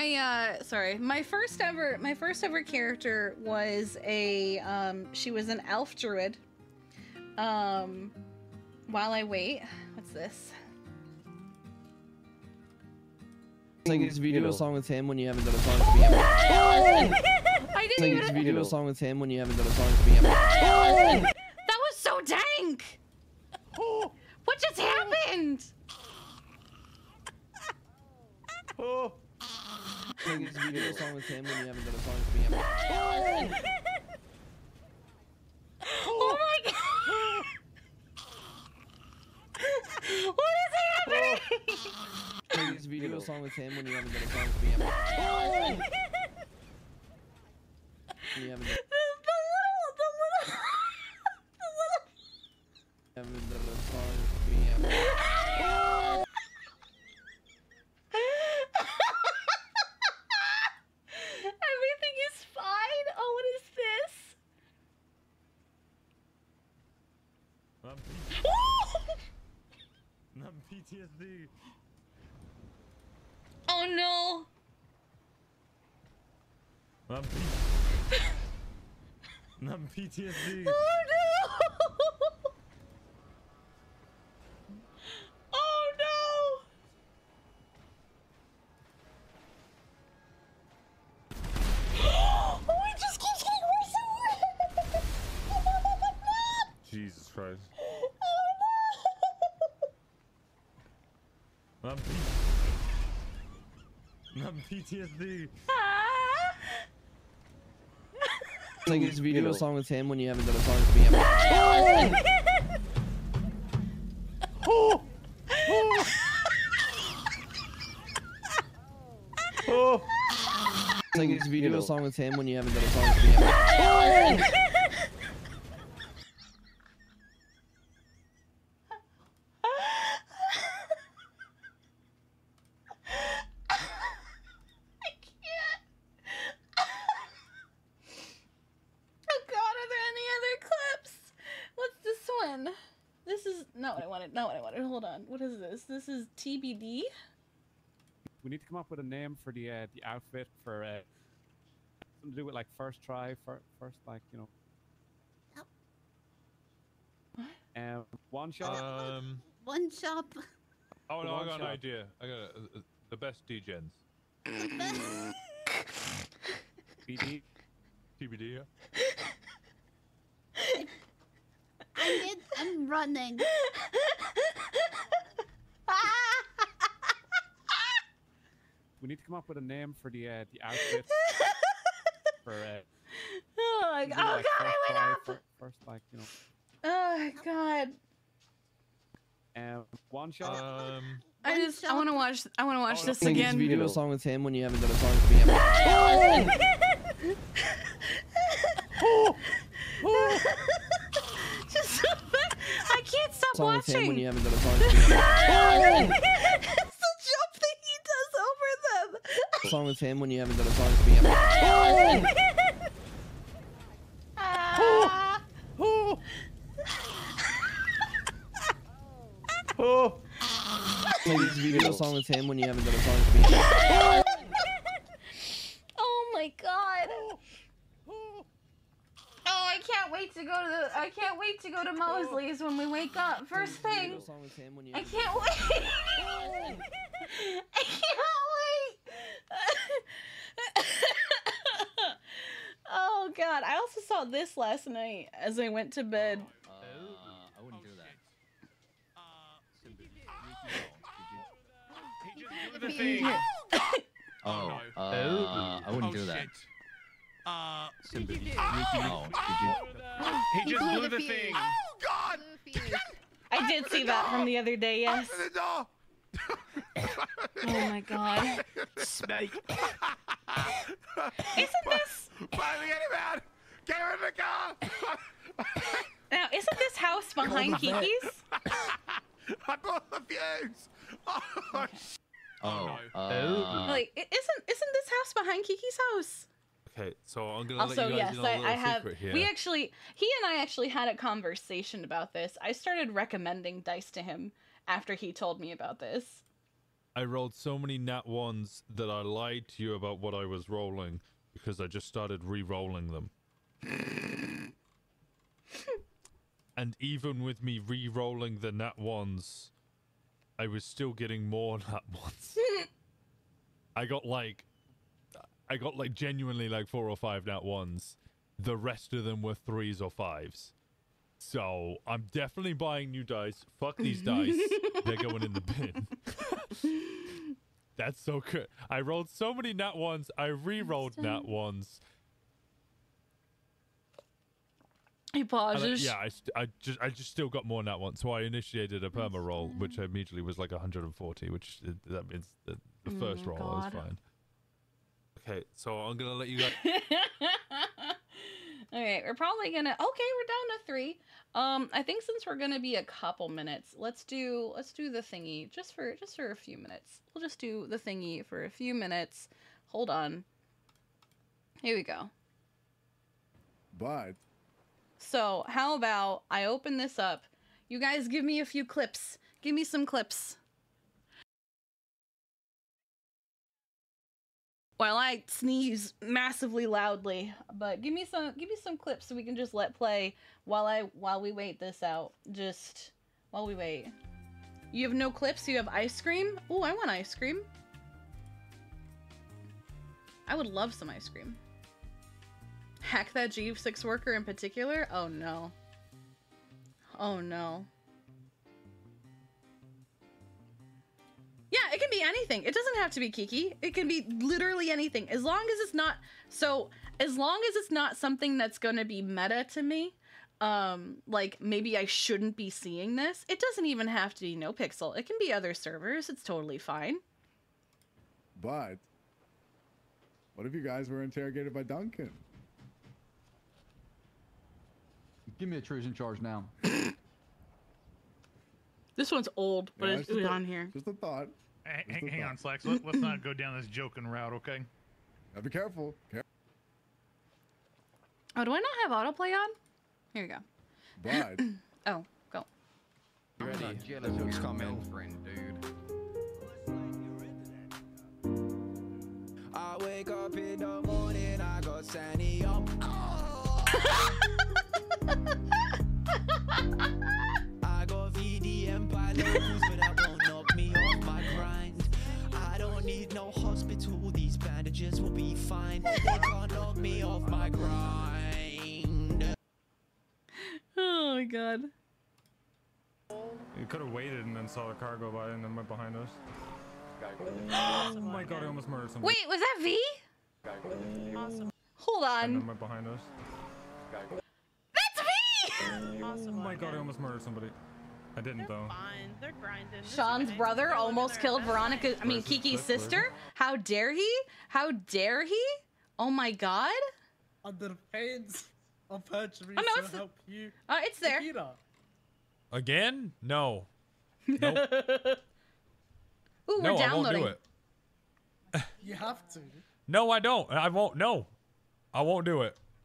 My uh sorry, my first ever my first ever character was a um she was an elf druid. Um while I wait, what's this? Sing this video song with him when you haven't done a song with me. ever. I didn't Sing even this video song with him when you haven't done a song with me. ever. That was so dank! What just happened? Sing this video song with him when you haven't done a song with me. ever. Oh my god! What is happening? Sing this video song with him when you haven't done a song with me. ever. When you haven't done, The, the little, the little, the little. haven't done a song with me. ever. Everything is fine. Oh, what is this? I'm PTSD. Oh no! I'm, P- I'm PTSD. Oh no! Oh no! Oh, it just keeps getting worse and worse. Jesus Christ. Oh no! I'm, P- I'm PTSD. no! Sing this video song with him when you haven't done a song with me. ever. Sing this video song with him when you haven't done a song with me. ever. I can't. Oh god, are there any other clips? What's this one? This is not what I wanted. Not what I wanted. Hold on. What is this? This is TBD. We need to come up with a name for the uh, the outfit for uh, something to do with like first try, fir- first like you know. Um, one shot. Um. One shop. Oh no, I One got an idea. I got a, a, the best degens. TBD. TBD. I did. I'm running. We need to come up with a name for the uh, the outfit for uh, Oh my usually, god! Oh like, god! I went up. fir- First, like you know, Oh my god! um, one shot. Um, I just I want to watch I want to watch this Think it's again. video a song with him when you haven't done a song with me. ever. Just I song with him when you haven't done a song with me. ever. it's the jump that he does over them. song with him when you haven't done a song with me. ever. Ah. Think it's video a song with him when you haven't done a song with me. Oh my god. Oh, I can't wait to go to the. I can't wait to go to Mosley's when we wake up. First thing. video a song with him when you I can't wait. I can't wait. oh god, I also saw this last night as I went to bed. I wouldn't do that. the thing. Oh, uh, I wouldn't do that. Uh, Sympathy. Oh, He just blew the thing. Oh God! I did see that from the other day. Yes. Open the door. Oh my god. Snake. Isn't this Finally, get him out! Get him in the car! now? Isn't this house behind Kiki's? I blew the fuse! Oh, Oh, uh, Like, isn't isn't this house behind Kiki's house? Okay, so I'm gonna Also, let you guys yes, in little I have. here. We actually, he and I actually had a conversation about this. I started recommending dice to him after he told me about this. I rolled so many nat ones that I lied to you about what I was rolling because I just started re-rolling them. and even with me re-rolling the nat ones, I was still getting more nat ones. I got like, I got like genuinely like four or five nat ones. The rest of them were threes or fives. So I'm definitely buying new dice. Fuck these dice. They're going in the bin. That's so good. I rolled so many nat ones. I re-rolled nat ones. He And I- pauses. yeah, I, st- I just I just still got more nat ones. So I initiated a perma roll, which immediately was like 140, which uh, that means the, the Oh first my roll was fine. Okay, so I'm gonna let you guys. All right, we're probably gonna. Okay, we're down to three. Um, I think since we're gonna be a couple minutes, let's do let's do the thingy just for just for a few minutes. We'll just do the thingy for a few minutes. Hold on. Here we go. But So how about I open this up? You guys give me a few clips. Give me some clips. While I sneeze massively loudly, but give me some give me some clips so we can just let play while I while we wait this out. Just while we wait. You have no clips, you have ice cream? Oh, I want ice cream. I would love some ice cream. Hack that G6 worker in particular? Oh no. Oh no. Yeah, it can be anything. It doesn't have to be Kiki. It can be literally anything. As long as it's not so as long as it's not something that's gonna be meta to me, um, like maybe I shouldn't be seeing this. It doesn't even have to be no pixel. It can be other servers. It's totally fine. but what if you guys were interrogated by Duncan? Give me a treason charge now. This one's old, but Yeah, it's, it's just on here. Just a thought. Hang, Just hang, a hang thought. on, Slacks. Let, let's not go down this joking route, okay? Now be careful. Care- Oh, do I not have autoplay on? Here we go. But Oh, go. You ready? Jealous of your girlfriend, dude. I wake up in the morning, I got Sandy up. I got VDM by locals, but that won't knock me off my grind. I don't need no hospital, these wages will be fine. They can't knock me off my grind. Oh my god. You could have waited and then saw the car go by and then went behind us. oh my god, I almost murdered somebody. Wait, was that V? Hold And then on. went behind us. That's V! Oh my god, I almost murdered somebody. I didn't though. Fine, they're grinding. Sean's brother almost killed Veronica, I mean Where's Kiki's clip? Where's sister? How dare he? How dare he? Oh my god. Under the pains of perjury Oh, no, to it's- help you. Uh, it's there. Nikita. Again? No. Nope. Ooh, no, we're downloading. I won't downloading. do it. You have to. No, I don't. I won't. No, I won't do it.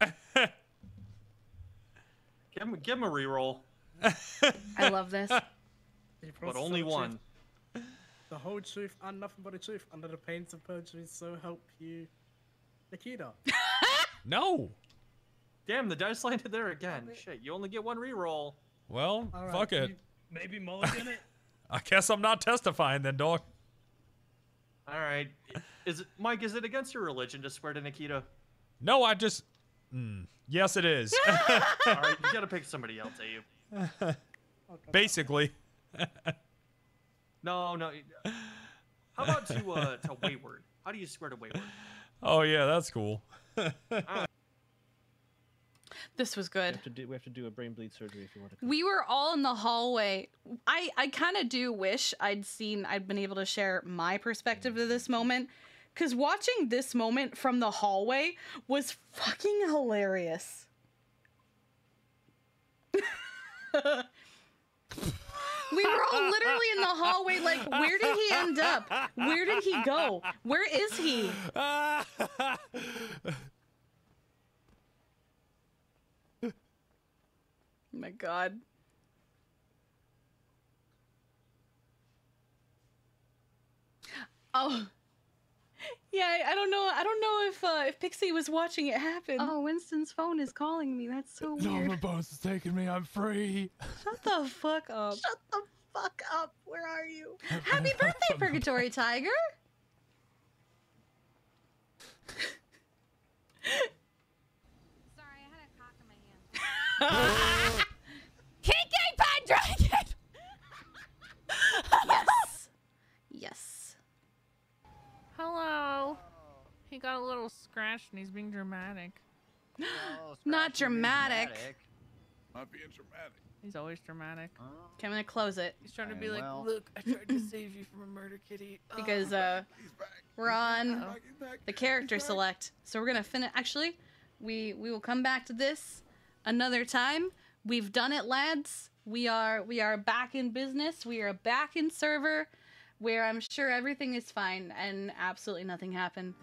Give him, give him a reroll. I love this. But promised only the truth, one. The whole truth and nothing but the truth under the pains of perjury, so help you, Nikita. No. Damn, the dice landed there again. Shit, you only get one reroll. Well, All right, fuck it. you- Maybe mulligan it. I guess I'm not testifying then, dog. All right. Is it Mike? Is it against your religion to swear to Nikita? No, I just. Mm, yes, it is. All right, you gotta pick somebody else, eh? You. Basically. No, no. How about to uh to Wayward? How do you swear to Wayward? Oh yeah, that's cool. This was We good. have, to do, we have to do a brain bleed surgery if you want to. We were all in the hallway. I I kind of do wish I'd seen I'd been able to share my perspective of this moment cuz watching this moment from the hallway was fucking hilarious. We were all literally in the hallway like where did he end up? Where did he go? Where is he? Oh my god. Oh. Yeah, I, I don't know. I don't know if uh, if Pixie was watching it happen. Oh, Winston's phone is calling me. That's so No, weird. my boss is taking me. I'm free. Shut the fuck up. Shut the fuck up. Where are you? Happy birthday, Purgatory Tiger. Sorry, I had a cock in my hand. Kiki Pendragon! yes. Yes. Hello. He got a little scratched and he's being dramatic. Not dramatic. Not being dramatic. He's always dramatic. Okay, I'm gonna close it He's trying to be like, well. look, I tried to save you from a murder kitty. Oh." because uh we're on the character select. So we're gonna finish. Actually, we we will come back to this another time. We've done it, lads. We are we are back in business. We are back in server, where I'm sure everything is fine and absolutely nothing happened.